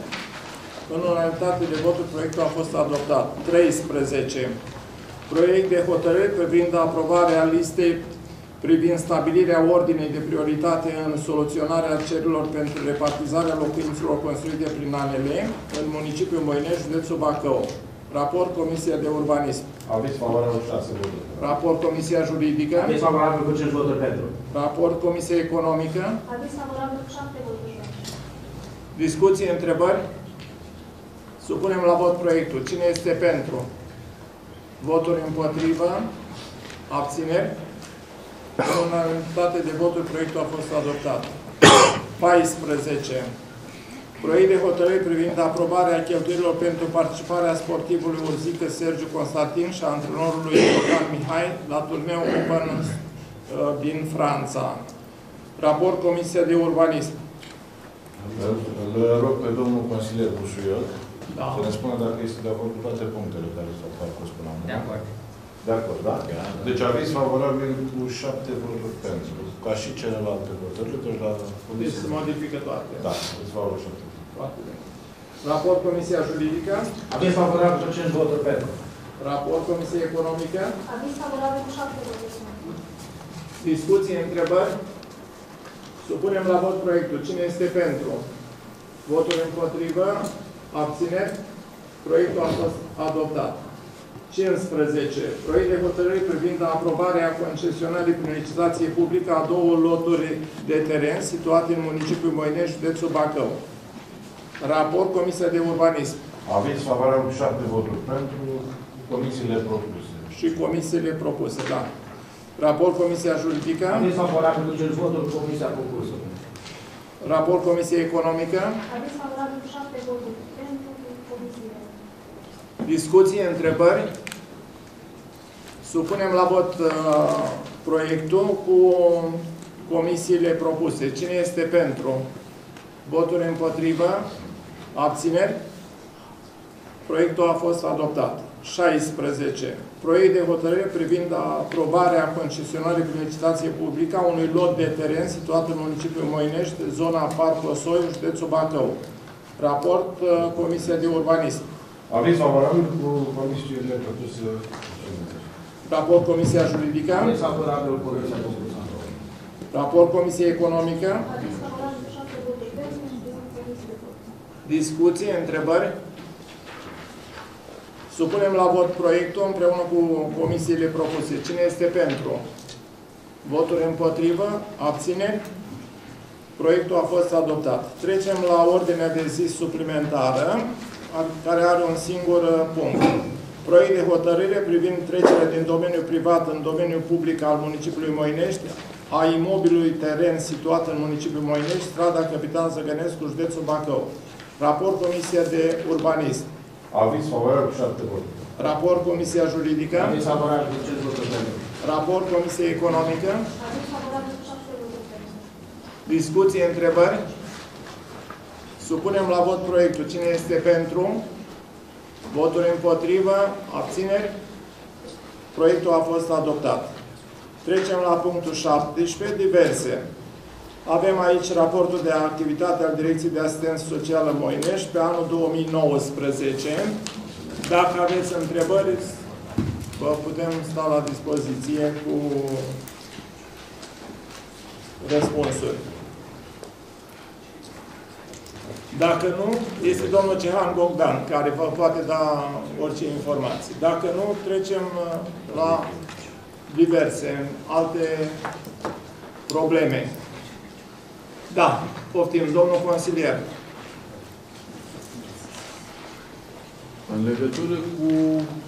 În unanimitate de voturi, proiectul a fost adoptat. 13. Proiect de hotărâre privind aprobarea listei privind stabilirea ordinei de prioritate în soluționarea cererilor pentru repartizarea locuințelor construite prin ANL în municipiul Moinești, județul Bacău. Raport Comisia de Urbanism. Aviz favorabil 6 voturi. Raport Comisia Juridică. Aviz favorabil cu 5 voturi pentru. Raport Comisia Economică. Aviz favorabil cu 7 voturi pentru. Discuții, întrebări? Supunem la vot proiectul. Cine este pentru? Voturi împotrivă? Abțineri? În unanimitate de voturi, proiectul a fost adoptat. 14. Proiect de hotărâre privind aprobarea cheltuielilor pentru participarea sportivului Urzică Sergiu Constantin și a antrenorului Logan Mihai la turneul Open uh, din Franța. Raport Comisia de Urbanism. Îl rog pe domnul consilier Bușuiel Da. să ne spună dacă este de acord cu toate punctele care s-au parcurs până acum. De acord. De acord, da? Deci aviz favorabil cu 7 voturi pentru. Ca și celelalte votări, deci la Deci comisie. se modifică toate. Da, aviz favorabil 7. Foarte bine. Raport Comisia Juridică. Aviz favorabil cu 5 voturi pentru. Raport Comisia Economică. Aviz favorabil cu 7 voturi pentru. Discuții, întrebări. Supunem la vot proiectul. Cine este pentru? Voturi împotrivă? Abțineri? Proiectul a fost adoptat. 15. Proiect de hotărâre privind aprobarea concesionării prin licitație publică a două loturi de teren situate în municipiul Moinești, județul Bacău. Raport Comisia de Urbanism Aviz favorabil 7 voturi pentru comisiile propuse. și comisiile propuse, da. Raport Comisia Juridică, Aviz favorabil cu 5 voturi cu comisia propusă. raport Comisia Economică, Aviz favorabil cu 7 voturi pentru comisiile. discuții, întrebări. Supunem la vot uh, proiectul cu comisiile propuse. Cine este pentru? Voturi împotrivă? Abțineri? Proiectul a fost adoptat. 16. Proiect de hotărâre privind aprobarea concesionării prin licitație publică a unui lot de teren situat în municipiul Moinești, zona Parcul Soiu, județul Bacău. Raport uh, Comisia de Urbanism. Aviz favorabil cu comisiile propuse. Raport Comisia Juridică. Aviz favorabil cu comisia propusă. Raport Comisia Economică. Aviz favorabil cu 7 voturi pentru și comisiile propuse. Discuții, întrebări. Supunem la vot proiectul împreună cu comisiile propuse. Cine este pentru? Voturi împotrivă? Abțineri? Proiectul a fost adoptat. Trecem la ordinea de zi suplimentară, a- care are un singur uh, punct. Proiect de hotărâre privind trecerea din domeniul privat în domeniul public al municipiului Moinești, a imobilului teren situat în municipiul Moinești, strada Capitan Zăgănescu, județul Bacău. Raport Comisia de Urbanism. Aviz favorabil cu 7 voturi. Raport Comisia Juridică. Aviz favorabil cu 5 voturi pentru. Raport Comisia Economică. Aviz favorabil cu 7 voturi pentru. Discuții, întrebări? Supunem la vot proiectul. Cine este pentru? Voturi împotrivă? Abțineri? Proiectul a fost adoptat. Trecem la punctul 17, diverse. Avem aici raportul de activitate al Direcției de Asistență Socială Moinești pe anul 2019. Dacă aveți întrebări, vă putem sta la dispoziție cu răspunsuri. Dacă nu, este domnul Cehan Bogdan, care vă poate da orice informații. Dacă nu, trecem uh, la diverse alte probleme. Da, poftim, domnul consilier. În legătură cu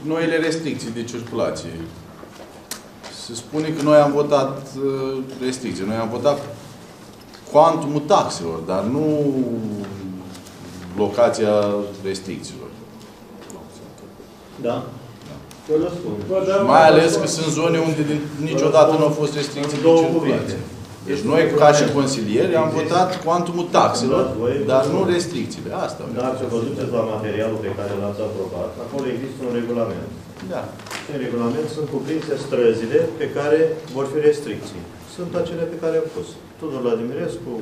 noile restricții de circulație. Se spune că noi am votat uh, restricții. Noi am votat cuantumul taxelor, dar nu locația restricțiilor. Da. Vă răspund. Mai ales că sunt zone unde din- niciodată nu au fost restricții de Două circulație. Cuvinte. Deci noi, ca și consilieri, am votat cuantumul taxelor, dar nu restricțiile. Asta vreau. Dacă vă duceți la materialul pe care l-ați aprobat, acolo există un regulament. Da. În regulament sunt cuprinse străzile pe care vor fi restricții. Sunt acele pe care am pus. Tudor Vladimirescu,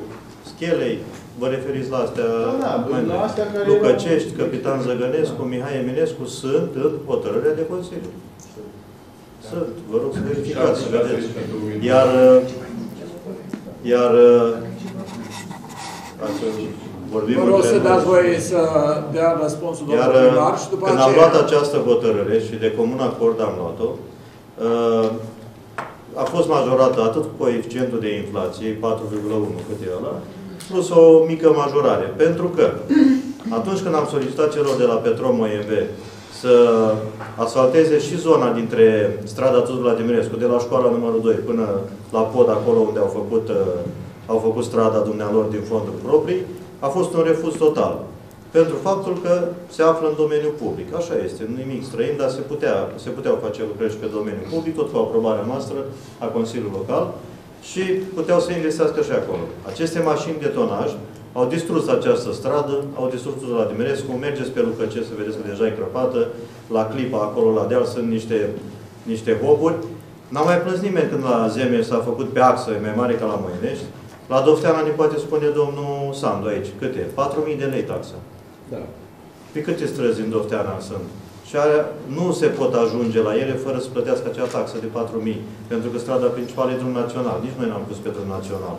Schelei, vă referiți la astea, Da, da, mai la noi. astea care Lucăcești, erau- Capitan Zăgănescu, Mihai Eminescu sunt în hotărârea de Consiliu. Sunt. Vă rog să verificați, să vedeți. Iar, iar, dacă vorbim Vă rog între să noi- dați voie să dea răspunsul iar domnului primar și după când am aceea... luat această hotărâre și de comun acord am luat-o, uh, a fost majorată atât cu coeficientul de inflație, 4,1 cât e ăla, plus o mică majorare. Pentru că atunci când am solicitat celor de la Petrom OMV să asfalteze și zona dintre strada Tudor Vladimirescu, de la școala numărul 2 până la pod, acolo unde au făcut, uh, au făcut strada dumnealor din fonduri proprii, a fost un refuz total. Pentru faptul că se află în domeniul public. Așa este, nu nimic străin, dar se, putea, se puteau face lucrări și pe domeniul public, tot cu aprobarea noastră a Consiliului Local și puteau să investească și acolo. Aceste mașini de tonaj au distrus această stradă, au distrus la Dimirescu, mergeți pe Lucăce să vedeți că deja e crăpată, la clipa acolo la deal sunt niște, niște hopuri. N-a mai plâns nimeni când la Zeme s-a făcut pe axă, e mai mare ca la Măinești. La Dofteana ne poate spune domnul Sandu aici, cât e? 4.000 de lei taxa. Da. Pe câte străzi în Dofteana sunt? Și aia nu se pot ajunge la ele fără să plătească acea taxă de 4.000, pentru că strada principală e drum național. Nici noi n-am pus pe drum național.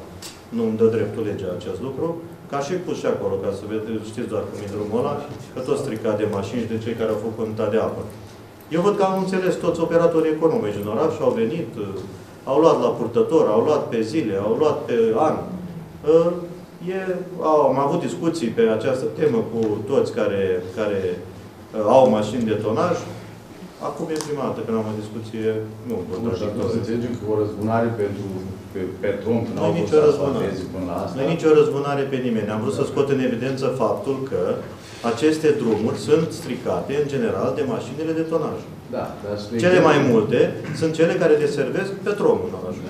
Nu îmi dă dreptul legea acest lucru. Ca și pus și acolo, ca să vedeți, știți doar cum e drumul ăla, că tot stricat de mașini și de cei care au făcut unitate de apă. Eu văd că au înțeles toți operatorii economici în oraș și au venit, uh, au luat la purtător, au luat pe zile, au luat pe an. Uh, E, au, am avut discuții pe această temă cu toți care, care uh, au mașini de tonaj. Acum e prima dată când am o discuție, nu Nu știu, atunci să contradictorie. înțelegem că o răzbunare pentru pe, pe tron, când Nu au e fost nicio răzbunare. asfaltezi până la asta. Nu e nicio răzbunare pe nimeni. Am vrut să scot în evidență faptul că aceste drumuri sunt stricate, în general, de mașinile de tonaj. Da, dar spre Cele exemplu- mai multe sunt cele care deservesc petrolul în orașul Măinești. Da,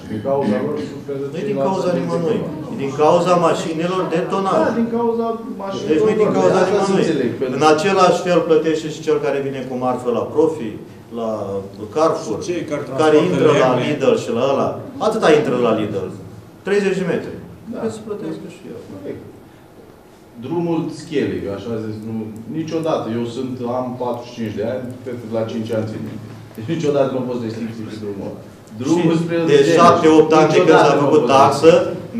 și din cauza lor suferă Nu e din ceilalți cauza agenți nimănui. economici. E din cauza mașinilor de tonaj. Da, din cauza mașinilor. Deci nu e din lor. cauza De asta să nimănui. înțeleg, pentru- În același fel plătește și cel care vine cu marfă la Profi, la Carrefour, Și cei care care transportă intră la lemne. Lidl și la ăla. Atâta intră la Lidl. 30 de metri. Da. Trebuie să plătesc și eu. Corect. Drumul Schelei, așa zis, nu, niciodată, eu sunt, am 45 de ani, cred că la 5 ani țin minte. Deci niciodată nu a fost restricții pe drumul ăla. Drumul Și spre de Zene, 7-8 ani de când niciodată s-a nu a făcut fost taxă,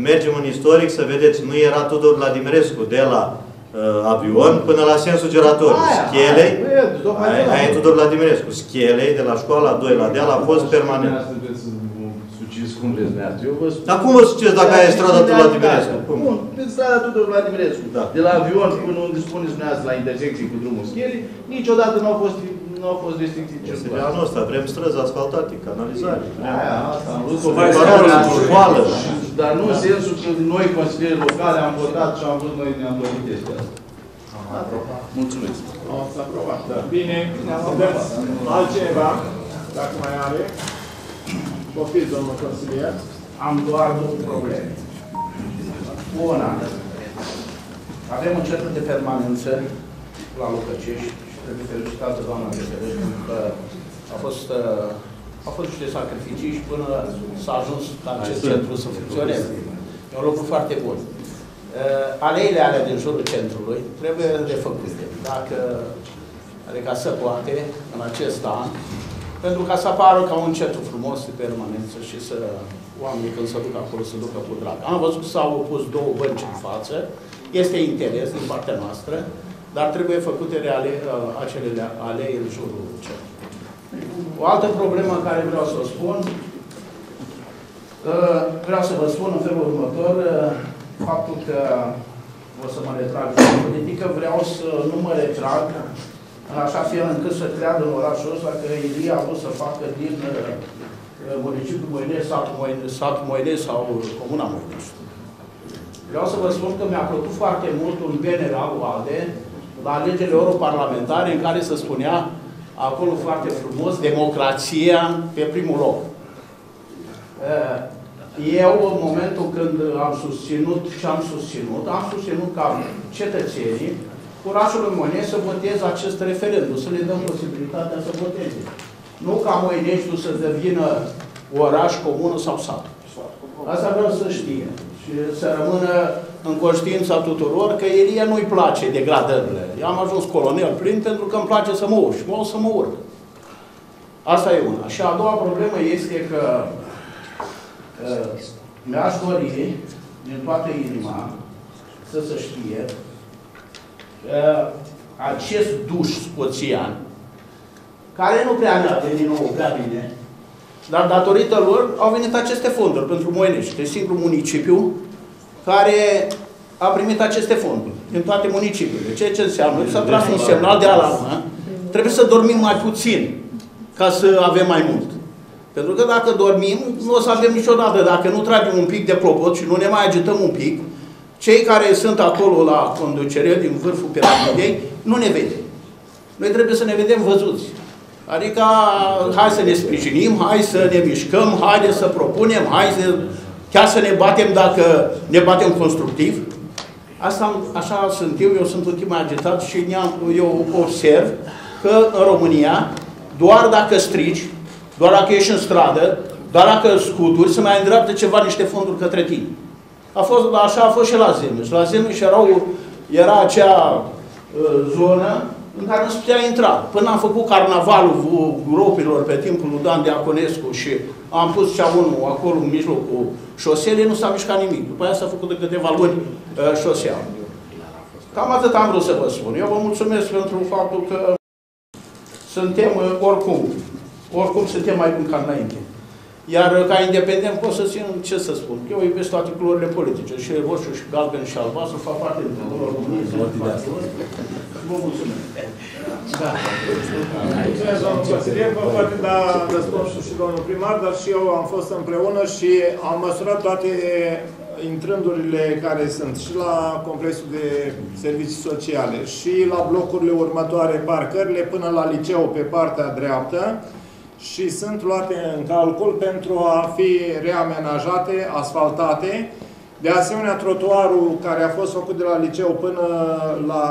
mergem în istoric să vedeți, nu era Tudor Vladimirescu de la uh, avion până la sensul girator. Aia, Schelei, aia, e, tocmai aia, de la- aia e Tudor Vladimirescu. Schelei, de la școala 2 la deal, a fost permanent. Dumneavoastră trebuie să vă suciți cum vreți dumneavoastră. Eu vă spun. Dar cum vă suceți dacă aia e strada Tudor Vladimirescu? Cum? Bun, pe strada Tudor Vladimirescu. Da. De la avion până unde spuneți dumneavoastră la intersecție cu drumul Schelei, niciodată nu au fost, nu au fost restricții de Este de circulație. anul ăsta. Vrem străzi asfaltate, canalizare. vrem- Aia, asta am vrut să Vai, vă școală, spun. școală. Dar nu în sensul că noi, consilierii locale, am votat și am vrut noi ne-am dorit chestia asta. Mulțumesc. Am să aprobat. Da. Bine, avem altcineva, dacă mai are. Poftiți, domnul consilier. Am doar două probleme. Una, avem un centru de permanență la Lucăcești și trebuie felicitată doamna Veserescu pentru că a fost, uh, a fost niște sacrificii și până s-a ajuns ca acest centru să funcționeze. E un lucru foarte bun. Uh, Aleile alea din jurul centrului trebuie refăcute. Dacă adică să poate, în acest an, pentru ca să apară ca un centru frumos de permanență și să oamenii când se duc acolo să ducă cu drag. Am văzut că s-au pus două bănci în față, este interes din partea noastră, dar trebuie făcute reale, uh, acele alei în jurul centrului. O altă problemă care vreau să o spun, uh, vreau să vă spun în felul următor, uh, faptul că o să mă retrag din politică, vreau să nu mă retrag în așa fel încât să creadă în orașul ăsta că Ilie a vrut să facă din municipiul Moinești, satul Moinești, satul Moinești sau comuna Moinești. Vreau să vă spun că mi-a plăcut foarte mult un banner al UADE la alegerile europarlamentare în care se spunea acolo foarte frumos, democrația pe primul loc. Eu, în momentul când am susținut ce am susținut, am susținut ca cetățenii orașului Moinești să voteze acest referendum, să le dăm posibilitatea să voteze. Nu ca Moineștiul să devină oraș, comună sau sat. Asta vreau să știe. Și să rămână în conștiința tuturor că Elia nu-i place degradările. Eu am ajuns colonel plin pentru că îmi place să mă urc și mă o să mă urc. Asta e una. Și a doua problemă este că uh, mi-aș dori din toată inima să se știe că acest duș scoțian, care nu prea merge din nou prea bine, dar datorită lor au venit aceste fonduri pentru Moinești. Este singurul municipiu care a primit aceste fonduri din toate municipiile. Ceea ce înseamnă că s-a tras un semnal de alarmă. Trebuie să dormim mai puțin ca să avem mai mult. Pentru că dacă dormim, nu o să avem niciodată. Dacă nu tragem un pic de clopot și nu ne mai agităm un pic, cei care sunt acolo la conducere, din vârful piramidei, nu ne vede. Noi trebuie să ne vedem văzuți. Adică, hai să ne sprijinim, hai să ne mișcăm, hai să propunem, hai să chiar să ne batem dacă ne batem constructiv. Asta, așa sunt eu, eu sunt un timp mai agitat și eu observ că în România, doar dacă strici, doar dacă ești în stradă, doar dacă scuturi, să mai îndreaptă ceva niște fonduri către tine. A fost, așa a fost și la Zemeș. La Zemeș erau, era acea uh, zonă în care nu se putea intra. Până am făcut carnavalul gropilor pe timpul lui Dan Diaconescu și am pus cea unul acolo în mijlocul șoselei, nu s-a mișcat nimic. După aia s-a făcut de câteva luni uh, șosea. Cam atât am vrut să vă spun. Eu vă mulțumesc pentru faptul că suntem uh, oricum, oricum suntem mai buni ca înainte. Iar ca independent pot să țin, ce să spun, eu iubesc toate culorile politice, și roșu, și galben, și albastru, fac parte din România. Vă mulțumesc. Da. Mulțumesc, domnul consilier. Vă poate da răspunsul și domnul primar, dar și eu am fost împreună și am măsurat toate intrândurile care sunt și la complexul de servicii sociale și la blocurile următoare, parcările, până la liceu pe partea dreaptă, și sunt luate în calcul pentru a fi reamenajate, asfaltate. De asemenea, trotuarul care a fost făcut de la liceu până la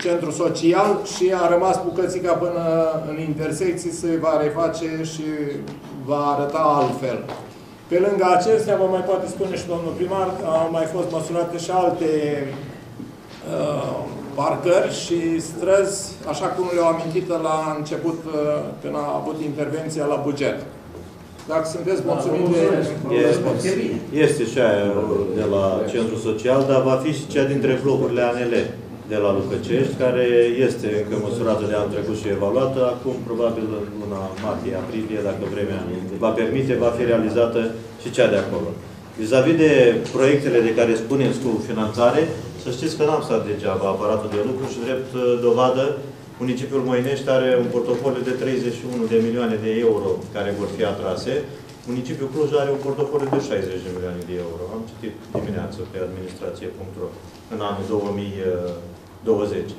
centru social și a rămas bucățica până în intersecții se va reface și va arăta altfel. Pe lângă acestea, vă mai poate spune și domnul primar, au mai fost măsurate și alte uh, parcări și străzi, așa cum le-au amintit la început, uh, când a avut intervenția la buget. Dacă sunteți mulțumiți de Este, este și aia de la centru social, dar va fi și cea dintre blocurile ANL de la Lucăcești, care este încă măsurată de anul trecut și evaluată. Acum, probabil, în luna martie-aprilie, dacă vremea va permite, va fi realizată și cea de acolo. Vis-a-vis -vis de proiectele de care spuneți cu finanțare, să știți că n-am stat degeaba aparatul de lucru și drept uh, dovadă, municipiul Moinești are un portofoliu de 31 de milioane de euro care vor fi atrase. Municipiul Cluj are un portofoliu de 60 de milioane de euro. Am citit dimineață pe administrație.ro în anul 2020. Uh,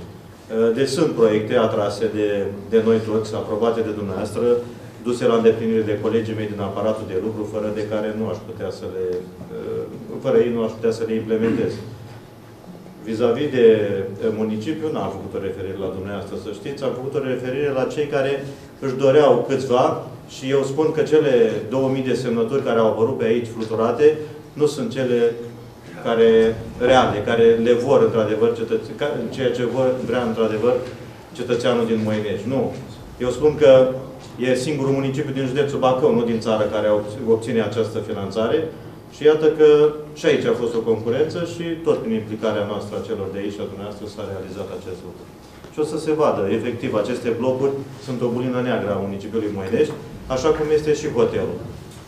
deci sunt proiecte atrase de, de noi toți, aprobate de dumneavoastră, duse la îndeplinire de colegii mei din aparatul de lucru, fără de care nu aș putea să le, uh, fără ei nu aș putea să le implementez. Vis-a-vis -vis de municipiu, n-am făcut o referire la dumneavoastră, să știți, am făcut o referire la cei care își doreau câțiva și eu spun că cele 2000 de semnături care au apărut pe aici fluturate nu sunt cele care reale, care le vor într-adevăr cetățenii, ceea ce vor vrea într-adevăr cetățeanul din Moinești. Nu. Eu spun că e singurul municipiu din județul Bacău, nu din țară, care obține această finanțare. Și iată că și aici a fost o concurență și tot prin implicarea noastră a celor de aici și a dumneavoastră s-a realizat acest lucru. Și o să se vadă, efectiv, aceste blocuri sunt o bulină neagră a municipiului Moinești, așa cum este și hotelul.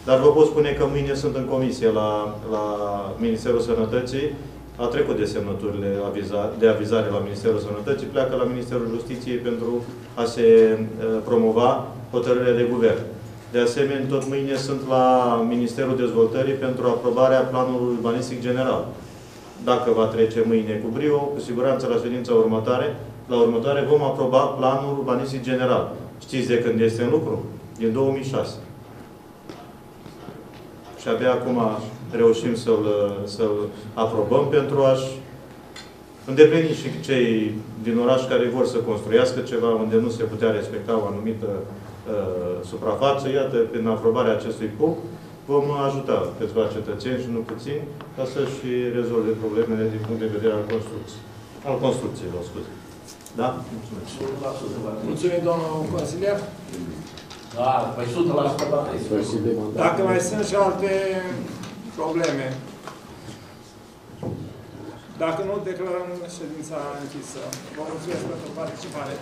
Dar vă pot spune că mâine sunt în comisie la, la Ministerul Sănătății, a trecut de semnăturile aviza, de avizare la Ministerul Sănătății, pleacă la Ministerul Justiției pentru a se uh, promova hotărârea de guvern. De asemenea, tot mâine sunt la Ministerul Dezvoltării pentru aprobarea planului urbanistic general. Dacă va trece mâine cu brio, cu siguranță la ședința următoare, la următoare vom aproba planul urbanistic general. Știți de când este în lucru? Din 2006. Și abia acum reușim să-l să, aprobăm pentru a-și îndeplini și cei din oraș care vor să construiască ceva unde nu se putea respecta o anumită uh, suprafață. Iată, prin aprobarea acestui punct, vom ajuta câțiva cetățeni și nu puțin ca să-și rezolve problemele din punct de vedere al construcției. Al construcțiilor, scuze. Da? Mulțumesc. Mulțumim, domnul consilier. Da, păi 100% bate. Sfârșit de mandat. Dacă mai sunt și alte probleme, dacă nu, declarăm ședința închisă. Vă mulțumesc pentru participare.